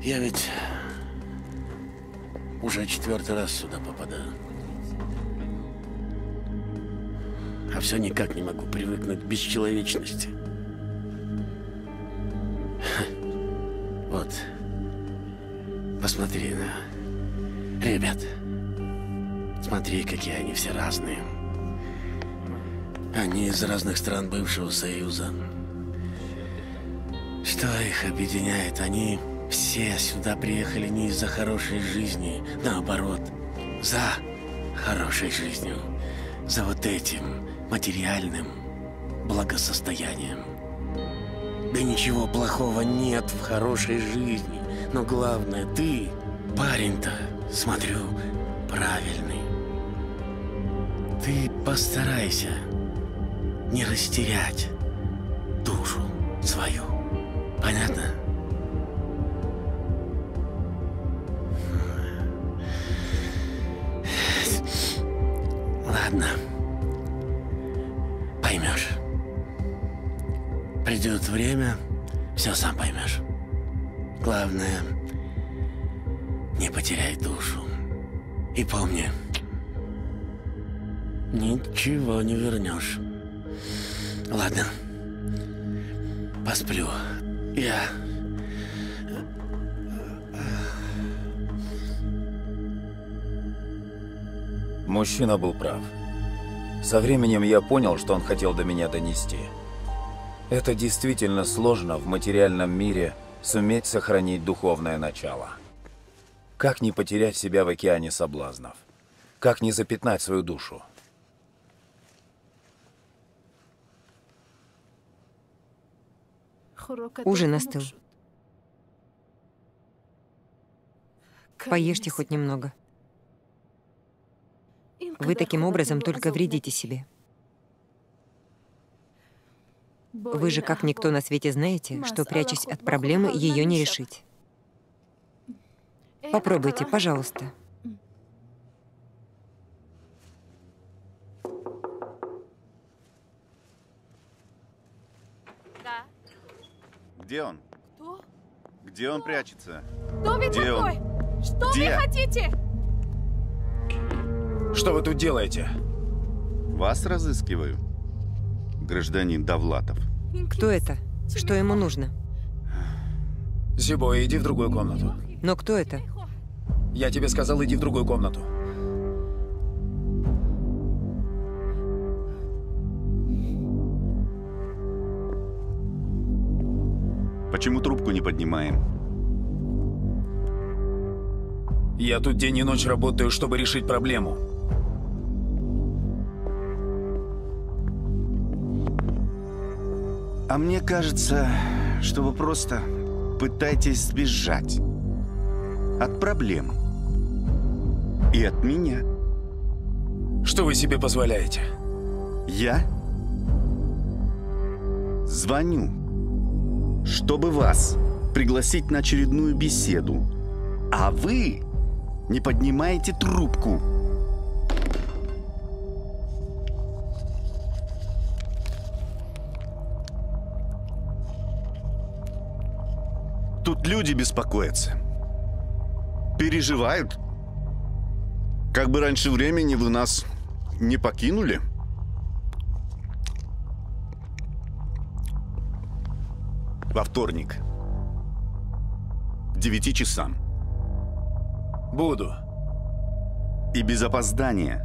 Я ведь уже четвертый раз сюда попадаю. А все никак не могу привыкнуть к бесчеловечности. *laughs* Вот. Посмотри на... Ребят. Смотри, какие они все разные. Они из разных стран бывшего Союза. Что их объединяет? Они все сюда приехали не из-за хорошей жизни, наоборот, за хорошей жизнью, за вот этим материальным благосостоянием. Да ничего плохого нет в хорошей жизни, но главное, ты, парень-то, смотрю, правильный. Ты постарайся не растерять душу свою. Понятно? Ладно. Поймешь. Придет время, все сам поймешь. Главное, не потеряй душу. И помни, ничего не вернешь. Ладно. Посплю. Я... Мужчина был прав. Со временем я понял, что он хотел до меня донести. Это действительно сложно в материальном мире суметь сохранить духовное начало. Как не потерять себя в океане соблазнов? Как не запятнать свою душу? Ужин остыл. Поешьте хоть немного. Вы таким образом только вредите себе. Вы же как никто на свете знаете, что, прячась от проблемы, ее не решить. Попробуйте, пожалуйста. Где он? Кто? Где он прячется? Кто вы Где такой? он? Что Где? вы хотите? Что вы тут делаете? Вас разыскиваю, гражданин Довлатов. Кто это? Что ему нужно? Зибо, иди в другую комнату. Но кто это? Я тебе сказал, иди в другую комнату. Почему трубку не поднимаем? Я тут день и ночь работаю, чтобы решить проблему. А мне кажется, что вы просто пытаетесь сбежать от проблем. И от меня. Что вы себе позволяете? Я звоню, чтобы вас пригласить на очередную беседу. А вы не поднимаете трубку. Люди беспокоятся. Переживают. Как бы раньше времени вы нас не покинули. Во вторник. Девяти часам. Буду. И без опоздания.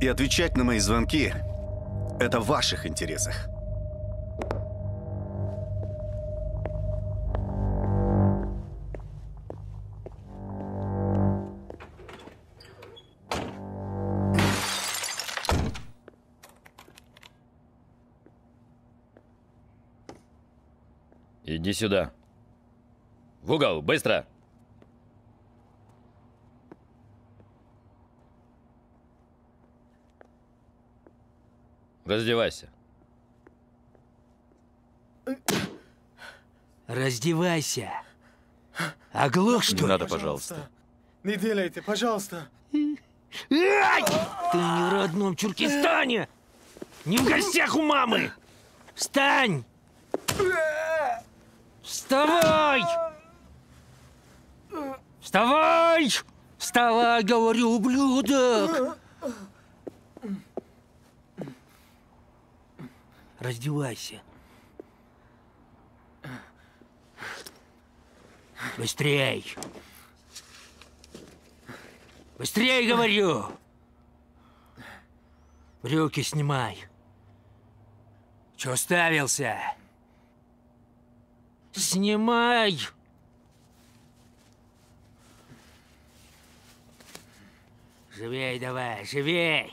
И отвечать на мои звонки – это в ваших интересах. Иди сюда. В угол, быстро! Раздевайся. Раздевайся. Оглох, что Не ли? надо, пожалуйста. Не делайте, пожалуйста. Ай! Ты не в родном Чуркистане! Не в гостях у мамы! Встань! Вставай! Вставай! Вставай, говорю, ублюдок! Раздевайся. Быстрей! Быстрей, говорю! Брюки снимай. Че уставился? Снимай! Живей давай, живей!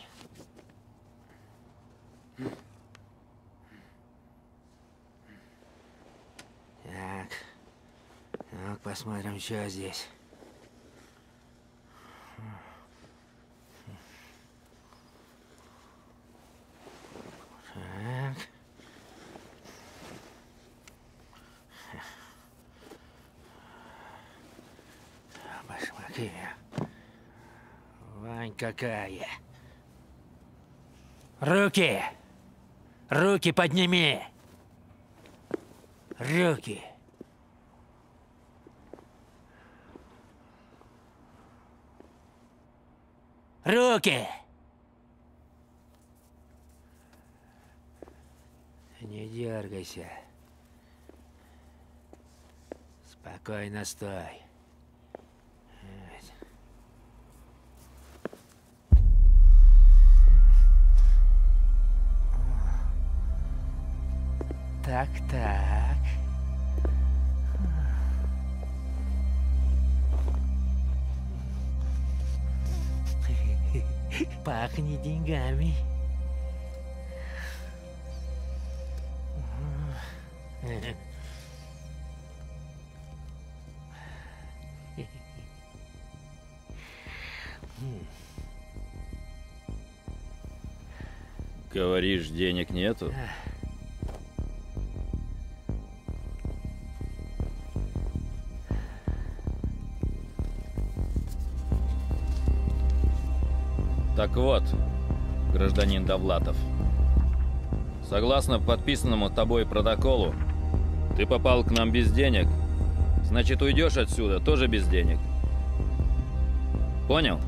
Так. Так, посмотрим, что здесь. Так. Вань какая. Руки! Руки подними! Руки! Руки! Не дергайся. Спокойно стой. Так, так. *laughs* Пахнет деньгами. Говоришь, денег нету? *laughs* Так вот, гражданин Довлатов, согласно подписанному тобой протоколу, ты попал к нам без денег, значит уйдешь отсюда тоже без денег. Понял?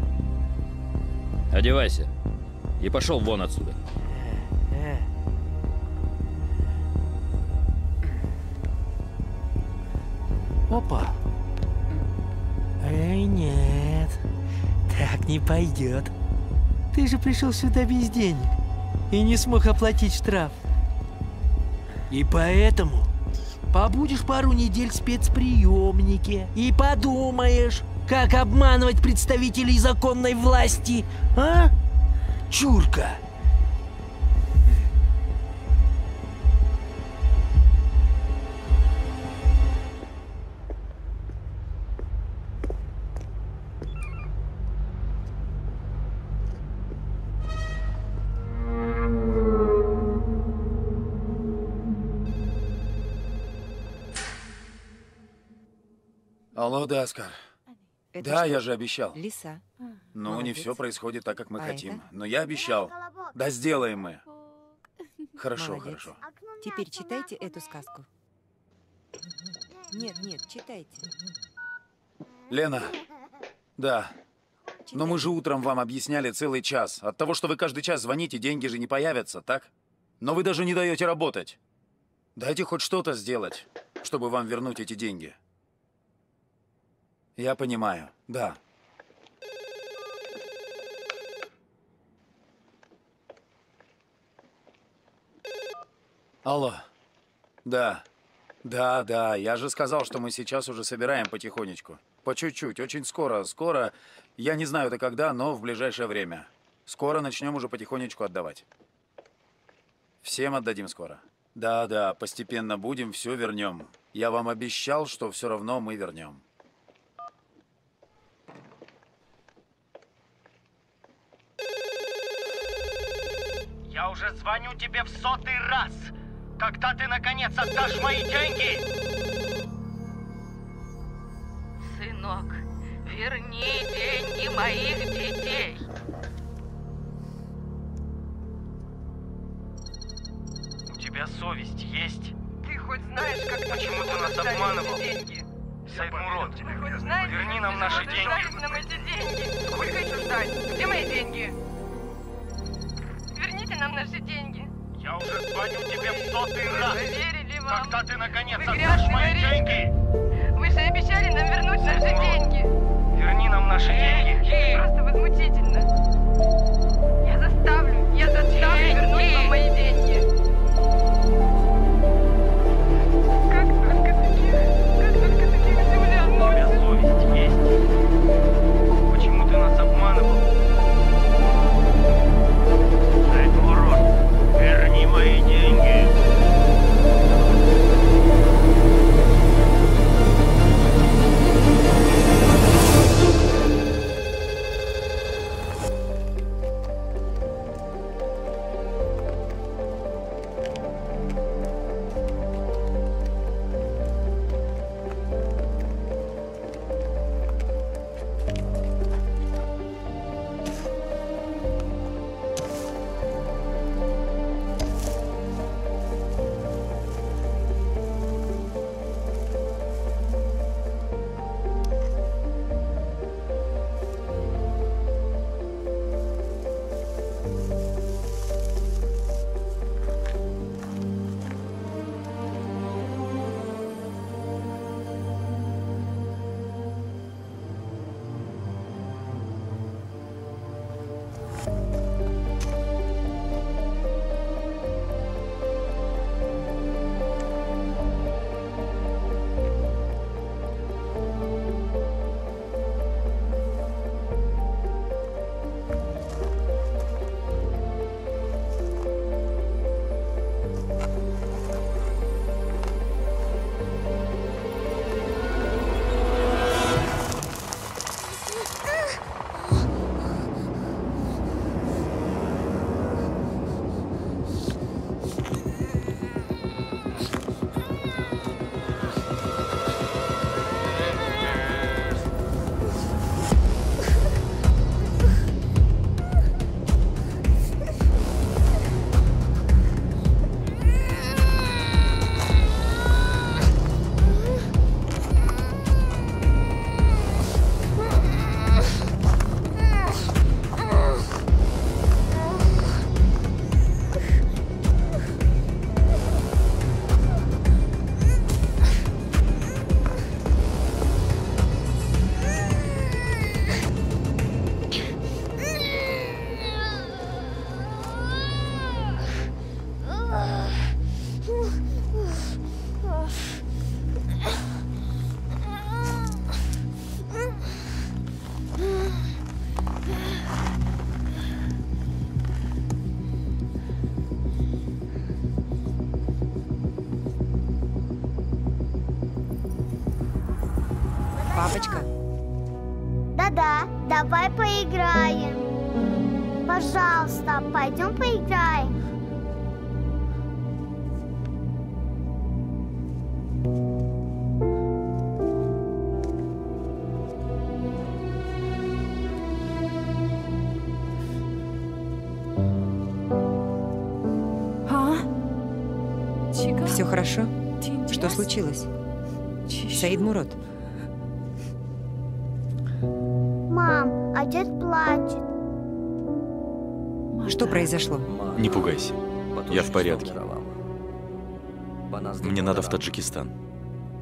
Одевайся и пошел вон отсюда. Опа. Эй, нет. Так не пойдет. Ты же пришел сюда без денег и не смог оплатить штраф. И поэтому побудешь пару недель в спецприемнике и подумаешь, как обманывать представителей законной власти, а? Чурка! Да, Оскар. Это да, что? я же обещал. Лиса. Ну, не Молодец. все происходит так, как мы А хотим. это? Но я обещал. Да сделаем мы. Хорошо, Молодец. хорошо. Теперь читайте эту сказку. Нет, нет, читайте. Лена. Да. Но мы же утром вам объясняли целый час. От того, что вы каждый час звоните, деньги же не появятся, так? Но вы даже не даете работать. Дайте хоть что-то сделать, чтобы вам вернуть эти деньги. Я понимаю, да. Алло. Да. Да, да, я же сказал, что мы сейчас уже собираем потихонечку. По чуть-чуть, очень скоро. Скоро, я не знаю это когда, но в ближайшее время. Скоро начнем уже потихонечку отдавать. Всем отдадим скоро. Да, да, постепенно будем, все вернем. Я вам обещал, что все равно мы вернем. Я уже звоню тебе в сотый раз. Когда ты наконец отдашь мои деньги? Сынок, верни деньги моих детей. У тебя совесть есть? Ты хоть знаешь, как Почему ты нас обманывал? Сайдмурод, верни нам наши деньги. нам эти деньги. Сколько еще ждать? Где мои деньги? Верните нам наши деньги. Я уже звоню тебе в сотый раз. Поверили вам. Когда ты наконец Вы отдашь мои воришка. деньги? Вы же обещали нам вернуть наши деньги. Верни нам наши деньги. Просто возмутительно. Я заставлю, я заставлю вернуть вам мои деньги. Как только таких, как только таких землян У тебя совесть есть? Почему ты нас обманывал? Пожалуйста, пойдем поиграем. все хорошо? Что случилось? Произошло? Не пугайся. Я в порядке. Мне надо в Таджикистан.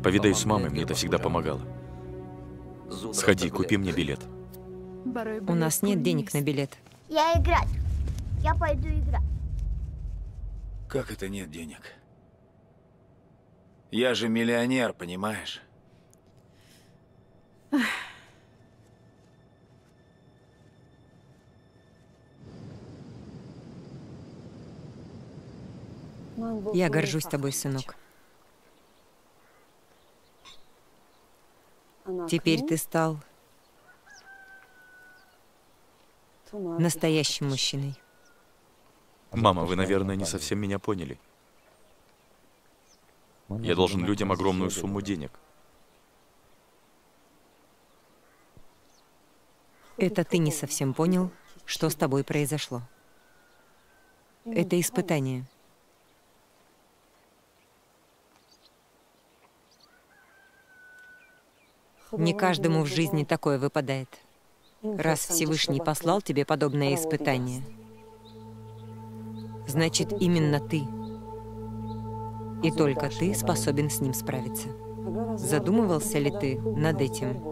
Повидаюсь с мамой, мне это всегда помогало. Сходи, купи мне билет. У нас нет денег на билет. Я играть. Я пойду играть. Как это нет денег? Я же миллионер, понимаешь? Я горжусь тобой, сынок. Теперь ты стал настоящим мужчиной. Мама, вы, наверное, не совсем меня поняли. Я должен людям огромную сумму денег. Это ты не совсем понял, что с тобой произошло. Это испытание. Не каждому в жизни такое выпадает. Раз Всевышний послал тебе подобное испытание, значит, именно ты и только ты способен с ним справиться. Задумывался ли ты над этим?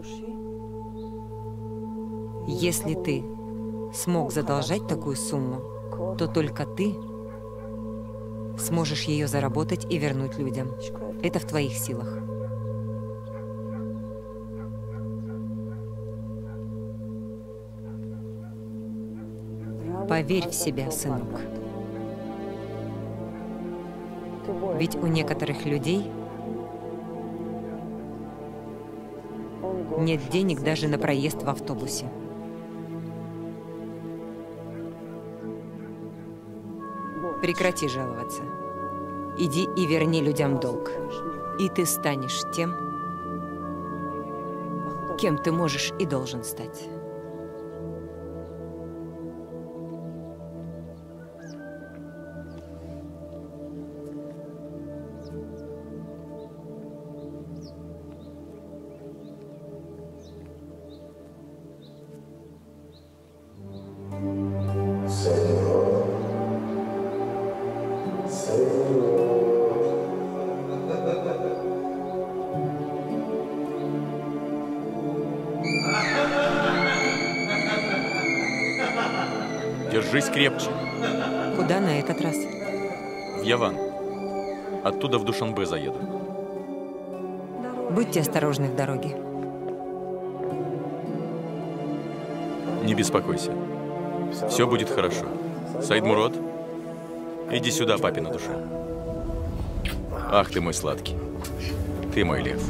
Если ты смог задолжать такую сумму, то только ты сможешь ее заработать и вернуть людям. Это в твоих силах. Поверь в себя, сынок. Ведь у некоторых людей нет денег даже на проезд в автобусе. Прекрати жаловаться. Иди и верни людям долг. И ты станешь тем, кем ты можешь и должен стать. Держись крепче. Куда на этот раз? В Яван. Оттуда в Душанбе заеду. Будьте осторожны в дороге. Не беспокойся. Все будет хорошо. Саид Мурод, иди сюда, папина душа. Ах ты мой сладкий. Ты мой лев.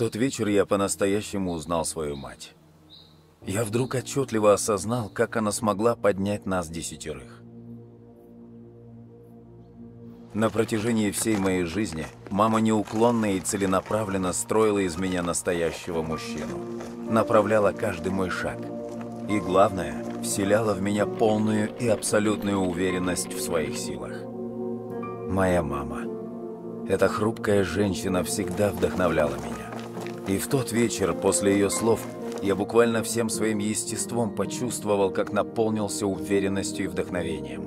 Тот вечер я по-настоящему узнал свою мать. Я вдруг отчетливо осознал, как она смогла поднять нас десятерых. На протяжении всей моей жизни мама неуклонно и целенаправленно строила из меня настоящего мужчину. Направляла каждый мой шаг. И главное, вселяла в меня полную и абсолютную уверенность в своих силах. Моя мама. Эта хрупкая женщина всегда вдохновляла меня. И в тот вечер, после ее слов, я буквально всем своим естеством почувствовал, как наполнился уверенностью и вдохновением.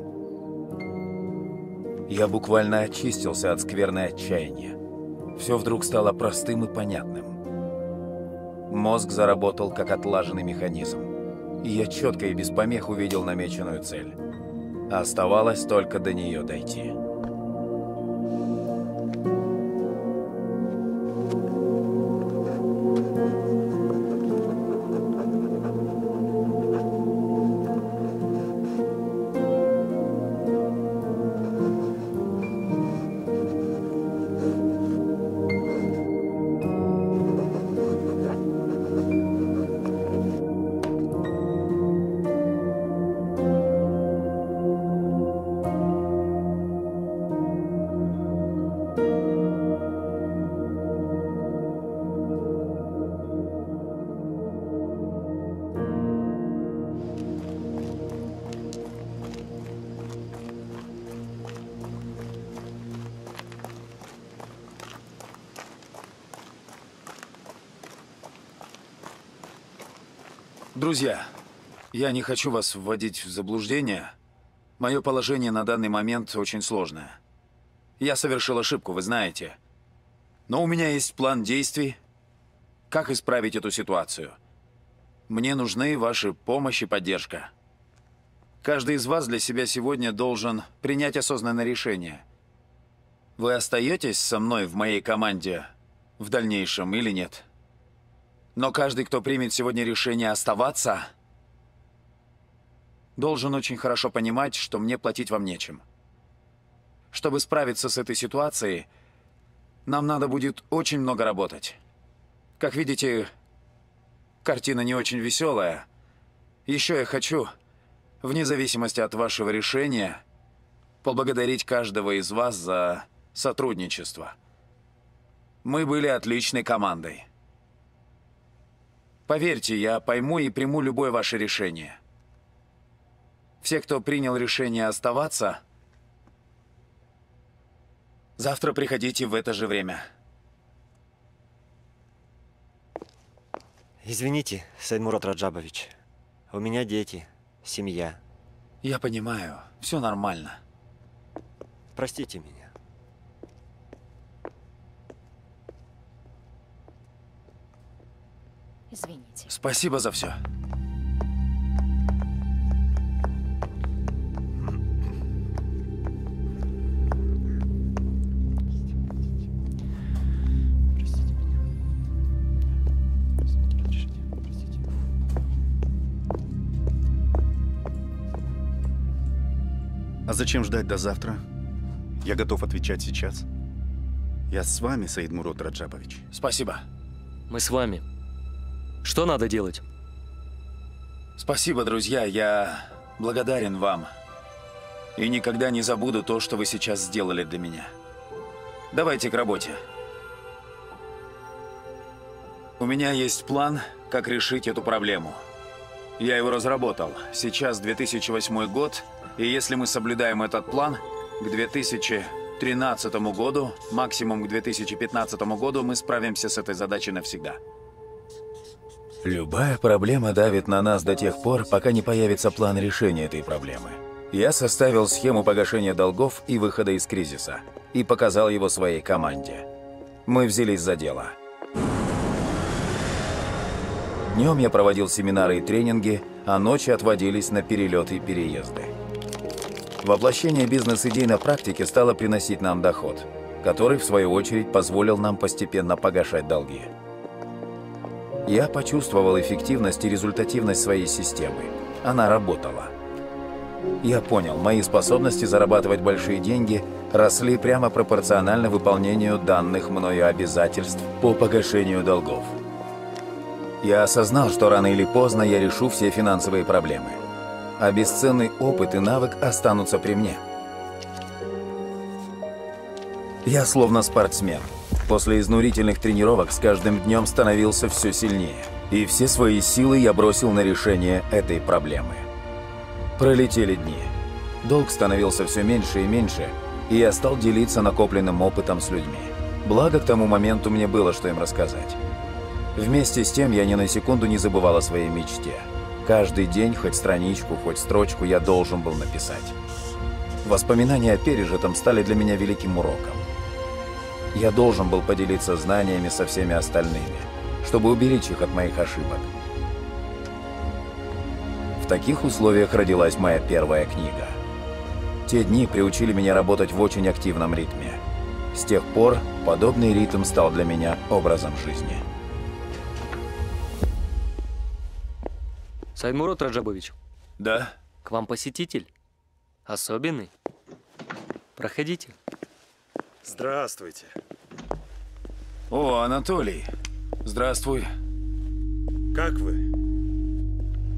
Я буквально очистился от скверной отчаяния. Все вдруг стало простым и понятным. Мозг заработал как отлаженный механизм. И я четко и без помех увидел намеченную цель. Оставалось только до нее дойти. Я не хочу вас вводить в заблуждение. Мое положение на данный момент очень сложное. Я совершил ошибку, вы знаете. Но у меня есть план действий, как исправить эту ситуацию. Мне нужны ваши помощь и поддержка. Каждый из вас для себя сегодня должен принять осознанное решение. Вы остаетесь со мной в моей команде в дальнейшем или нет? Но каждый, кто примет сегодня решение оставаться, должен очень хорошо понимать, что мне платить вам нечем. Чтобы справиться с этой ситуацией, нам надо будет очень много работать. Как видите, картина не очень веселая. Еще я хочу, вне зависимости от вашего решения, поблагодарить каждого из вас за сотрудничество. Мы были отличной командой. Поверьте, я пойму и приму любое ваше решение. Все, кто принял решение оставаться, завтра приходите в это же время. Извините, Сайдмурат Раджабович. У меня дети, семья. Я понимаю, все нормально. Простите меня. Извините. Спасибо за все. А зачем ждать до завтра? Я готов отвечать сейчас. Я с вами, Саид Мурод Раджабович. Спасибо. Мы с вами. Что надо делать? Спасибо, друзья. Я благодарен вам. И никогда не забуду то, что вы сейчас сделали для меня. Давайте к работе. У меня есть план, как решить эту проблему. Я его разработал. Сейчас 2008 год, и если мы соблюдаем этот план, к 2013 году, максимум к 2015 году, мы справимся с этой задачей навсегда. Любая проблема давит на нас до тех пор, пока не появится план решения этой проблемы. Я составил схему погашения долгов и выхода из кризиса и показал его своей команде. Мы взялись за дело. Днем я проводил семинары и тренинги, а ночи отводились на перелеты и переезды. Воплощение бизнес-идей на практике стало приносить нам доход, который, в свою очередь, позволил нам постепенно погашать долги. Я почувствовал эффективность и результативность своей системы. Она работала. Я понял, мои способности зарабатывать большие деньги росли прямо пропорционально выполнению данных мною обязательств по погашению долгов. Я осознал, что рано или поздно я решу все финансовые проблемы, а бесценный опыт и навык останутся при мне. Я словно спортсмен. После изнурительных тренировок с каждым днем становился все сильнее. И все свои силы я бросил на решение этой проблемы. Пролетели дни. Долг становился все меньше и меньше, и я стал делиться накопленным опытом с людьми. Благо, к тому моменту мне было что им рассказать. Вместе с тем, я ни на секунду не забывал о своей мечте. Каждый день, хоть страничку, хоть строчку, я должен был написать. Воспоминания о пережитом стали для меня великим уроком. Я должен был поделиться знаниями со всеми остальными, чтобы уберечь их от моих ошибок. В таких условиях родилась моя первая книга. Те дни приучили меня работать в очень активном ритме. С тех пор подобный ритм стал для меня образом жизни. Саймурат Раджабович. Да? К вам посетитель. Особенный. Проходите. Здравствуйте. О, Анатолий. Здравствуй. Как вы?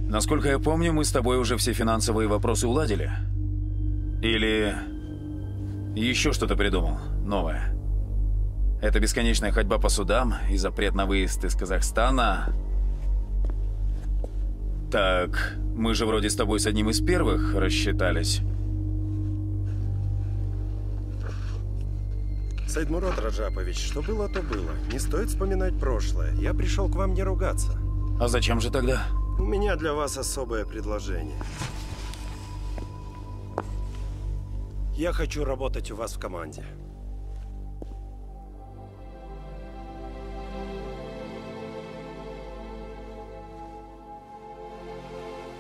Насколько я помню, мы с тобой уже все финансовые вопросы уладили. Или еще что-то придумал новое. Это бесконечная ходьба по судам и запрет на выезд из Казахстана. Так, мы же вроде с тобой с одним из первых рассчитались. Сайдмурод Раджапович, что было, то было. Не стоит вспоминать прошлое. Я пришел к вам не ругаться. А зачем же тогда? У меня для вас особое предложение. Я хочу работать у вас в команде.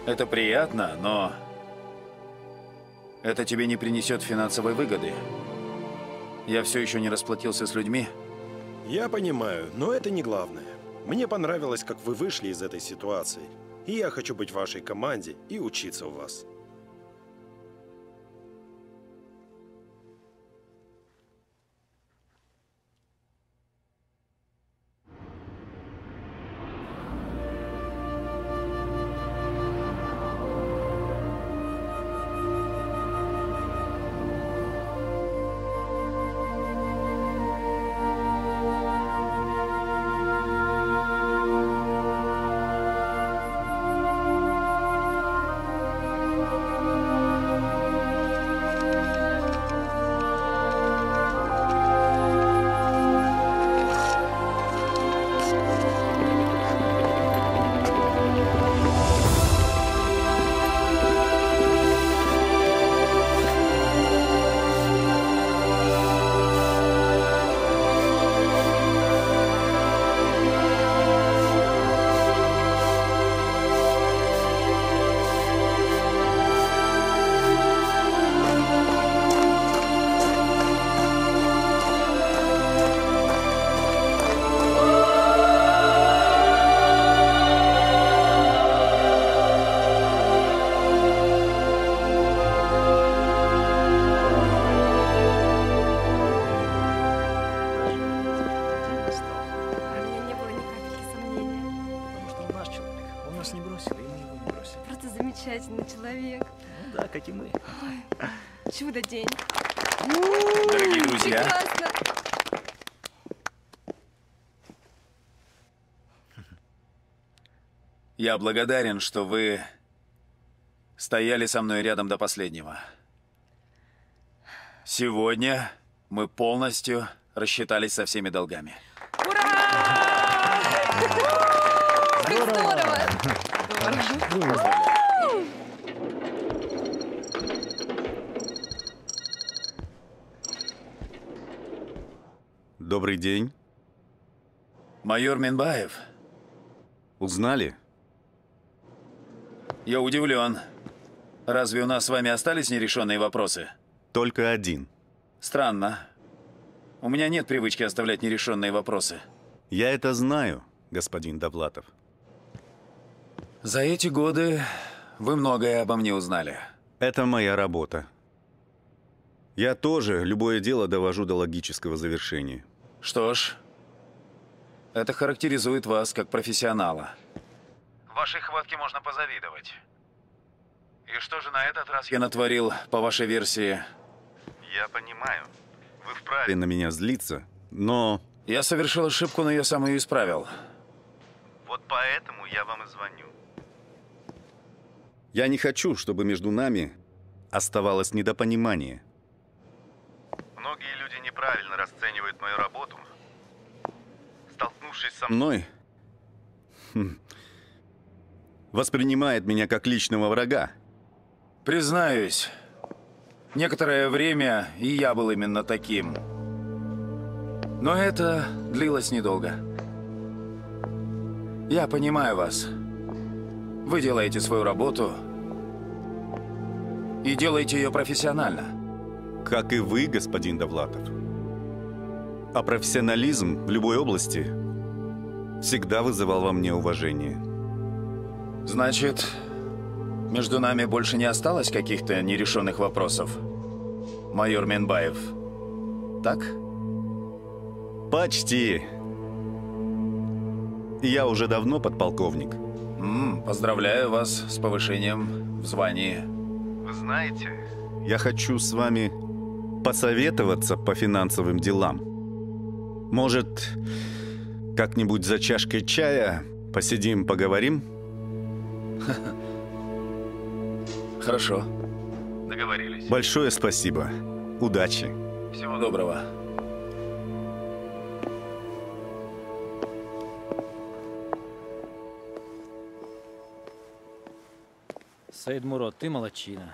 Это приятно, но... Это тебе не принесет финансовой выгоды. Я все еще не расплатился с людьми. Я понимаю, но это не главное. Мне понравилось, как вы вышли из этой ситуации. И я хочу быть в вашей команде и учиться у вас. Замечательный человек. Ну да, как и мы. Ой, чудо-день. Дорогие друзья. Прекрасно. Я благодарен, что вы стояли со мной рядом до последнего. Сегодня мы полностью рассчитались со всеми долгами. Как здорово! Добрый день. Майор Минбаев. Узнали? Я удивлен. Разве у нас с вами остались нерешенные вопросы? Только один. Странно. У меня нет привычки оставлять нерешенные вопросы. Я это знаю, господин Довлатов. За эти годы вы многое обо мне узнали. Это моя работа. Я тоже любое дело довожу до логического завершения. Что ж, это характеризует вас как профессионала. Вашей хватке можно позавидовать. И что же на этот раз я натворил, по вашей версии? Я понимаю. Вы вправе на меня злиться, но... Я совершил ошибку, но я сам ее исправил. Вот поэтому я вам и звоню. Я не хочу, чтобы между нами оставалось недопонимание. Многие люди неправильно расценивают мою работу. Столкнувшись со мной, хм, воспринимает меня как личного врага. Признаюсь, некоторое время и я был именно таким. Но это длилось недолго. Я понимаю вас. Вы делаете свою работу и делаете ее профессионально. Как и вы, господин Довлатов. А профессионализм в любой области всегда вызывал во мне уважение. Значит, между нами больше не осталось каких-то нерешенных вопросов? Майор Менбаев. Так? Почти. Я уже давно подполковник. М, поздравляю вас с повышением в звании. Вы знаете, я хочу с вами посоветоваться по финансовым делам. Может, как-нибудь за чашкой чая посидим, поговорим? *laughs* Хорошо. Договорились. Большое спасибо. Удачи. Всего доброго. Саид Мурод, ты молочина.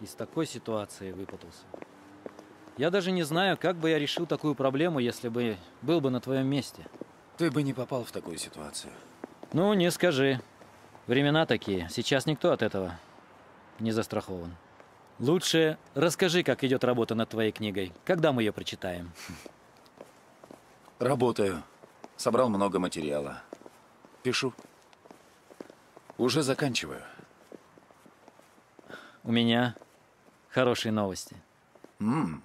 Из такой ситуации выпутался. Я даже не знаю, как бы я решил такую проблему, если бы был бы на твоем месте. Ты бы не попал в такую ситуацию. Ну, не скажи. Времена такие. Сейчас никто от этого не застрахован. Лучше расскажи, как идет работа над твоей книгой. Когда мы ее прочитаем? Работаю. Собрал много материала. Пишу. Уже заканчиваю. У меня хорошие новости. М,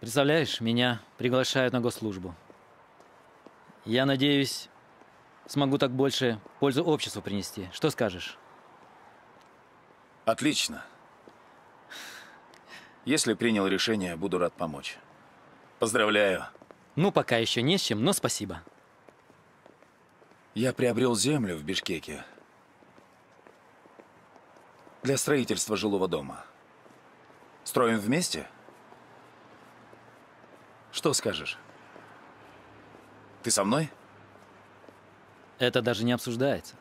Представляешь, меня приглашают на госслужбу. Я надеюсь, смогу так больше пользу обществу принести. Что скажешь? Отлично. Если принял решение, буду рад помочь. Поздравляю. Ну, пока еще не с чем, но спасибо. Я приобрел землю в Бишкеке для строительства жилого дома. Строим вместе? Что скажешь? Ты со мной? Это даже не обсуждается.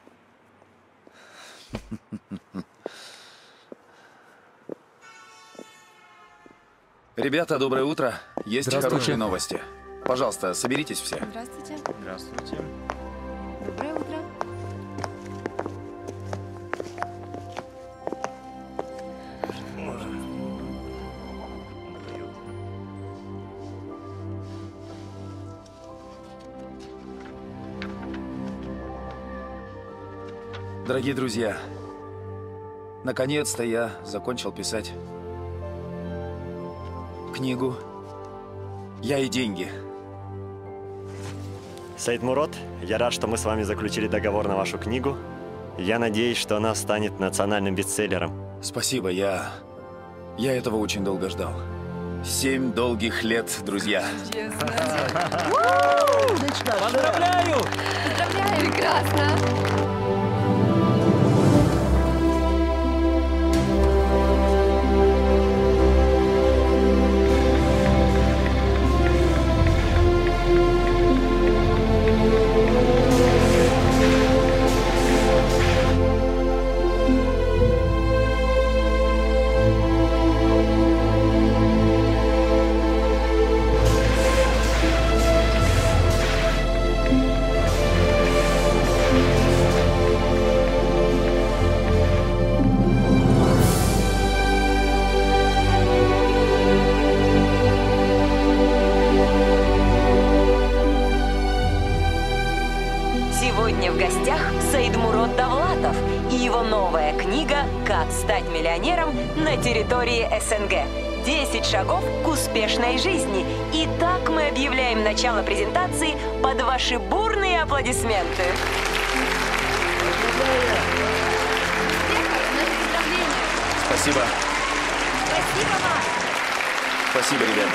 Ребята, доброе утро. Есть хорошие новости. Пожалуйста, соберитесь все. Здравствуйте. Здравствуйте. Дорогие друзья, наконец-то я закончил писать книгу «Я и деньги». Саид Мурод, я рад, что мы с вами заключили договор на вашу книгу. Я надеюсь, что она станет национальным бестселлером. Спасибо, я... Я этого очень долго ждал. Семь долгих лет, друзья. Поздравляю! Поздравляю! Прекрасно! Территории СНГ». 10 шагов к успешной жизни. И так мы объявляем начало презентации под ваши бурные аплодисменты. Спасибо. Спасибо вам. Спасибо, ребята.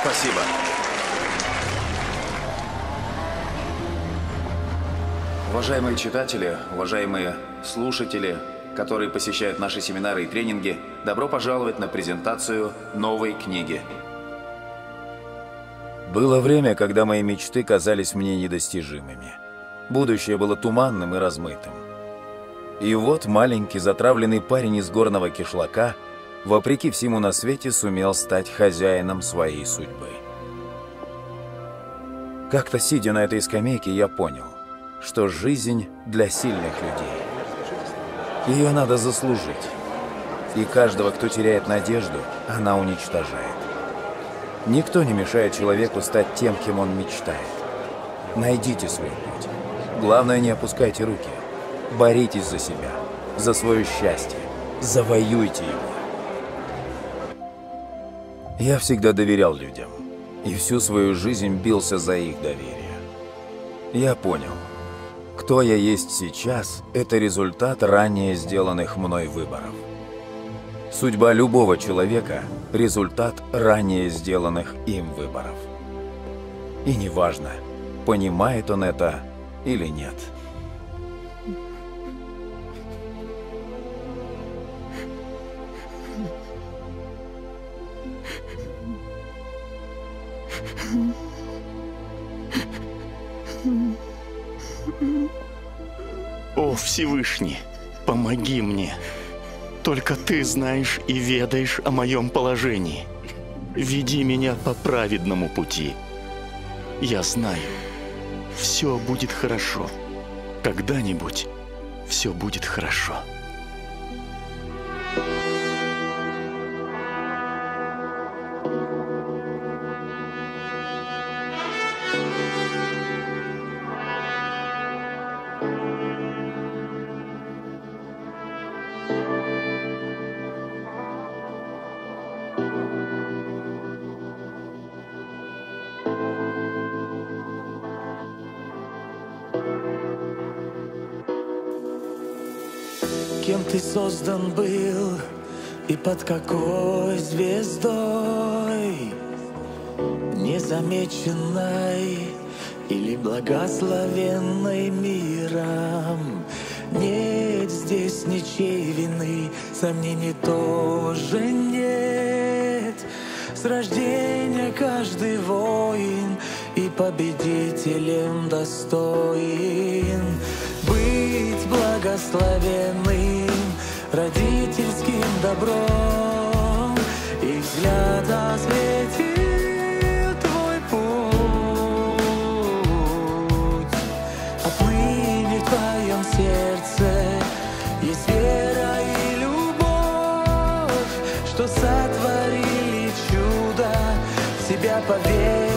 Спасибо. Уважаемые читатели, уважаемые слушатели, которые посещают наши семинары и тренинги, добро пожаловать на презентацию новой книги. Было время, когда мои мечты казались мне недостижимыми. Будущее было туманным и размытым. И вот маленький затравленный парень из горного кишлака, вопреки всему на свете, сумел стать хозяином своей судьбы. Как-то сидя на этой скамейке, я понял, что жизнь для сильных людей. Ее надо заслужить. И каждого, кто теряет надежду, она уничтожает. Никто не мешает человеку стать тем, кем он мечтает. Найдите свой путь. Главное, не опускайте руки. Боритесь за себя, за свое счастье. Завоюйте его. Я всегда доверял людям. И всю свою жизнь бился за их доверие. Я понял, кто я есть сейчас – это результат ранее сделанных мной выборов. Судьба любого человека – результат ранее сделанных им выборов. И неважно, понимает он это или нет. О, Всевышний, помоги мне. Только ты знаешь и ведаешь о моем положении. Веди меня по праведному пути. Я знаю, все будет хорошо. Когда-нибудь все будет хорошо. Создан был и под какой звездой? Незамеченной или благословенной миром? Нет здесь ничьей вины, сомнений тоже нет. С рождения каждый воин и победителем достоин. Быть благословенным родительским добром И взгляд осветил твой путь. Отныне в твоем сердце есть вера и любовь Что сотворили чудо, в себя поверить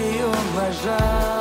viu, mas já.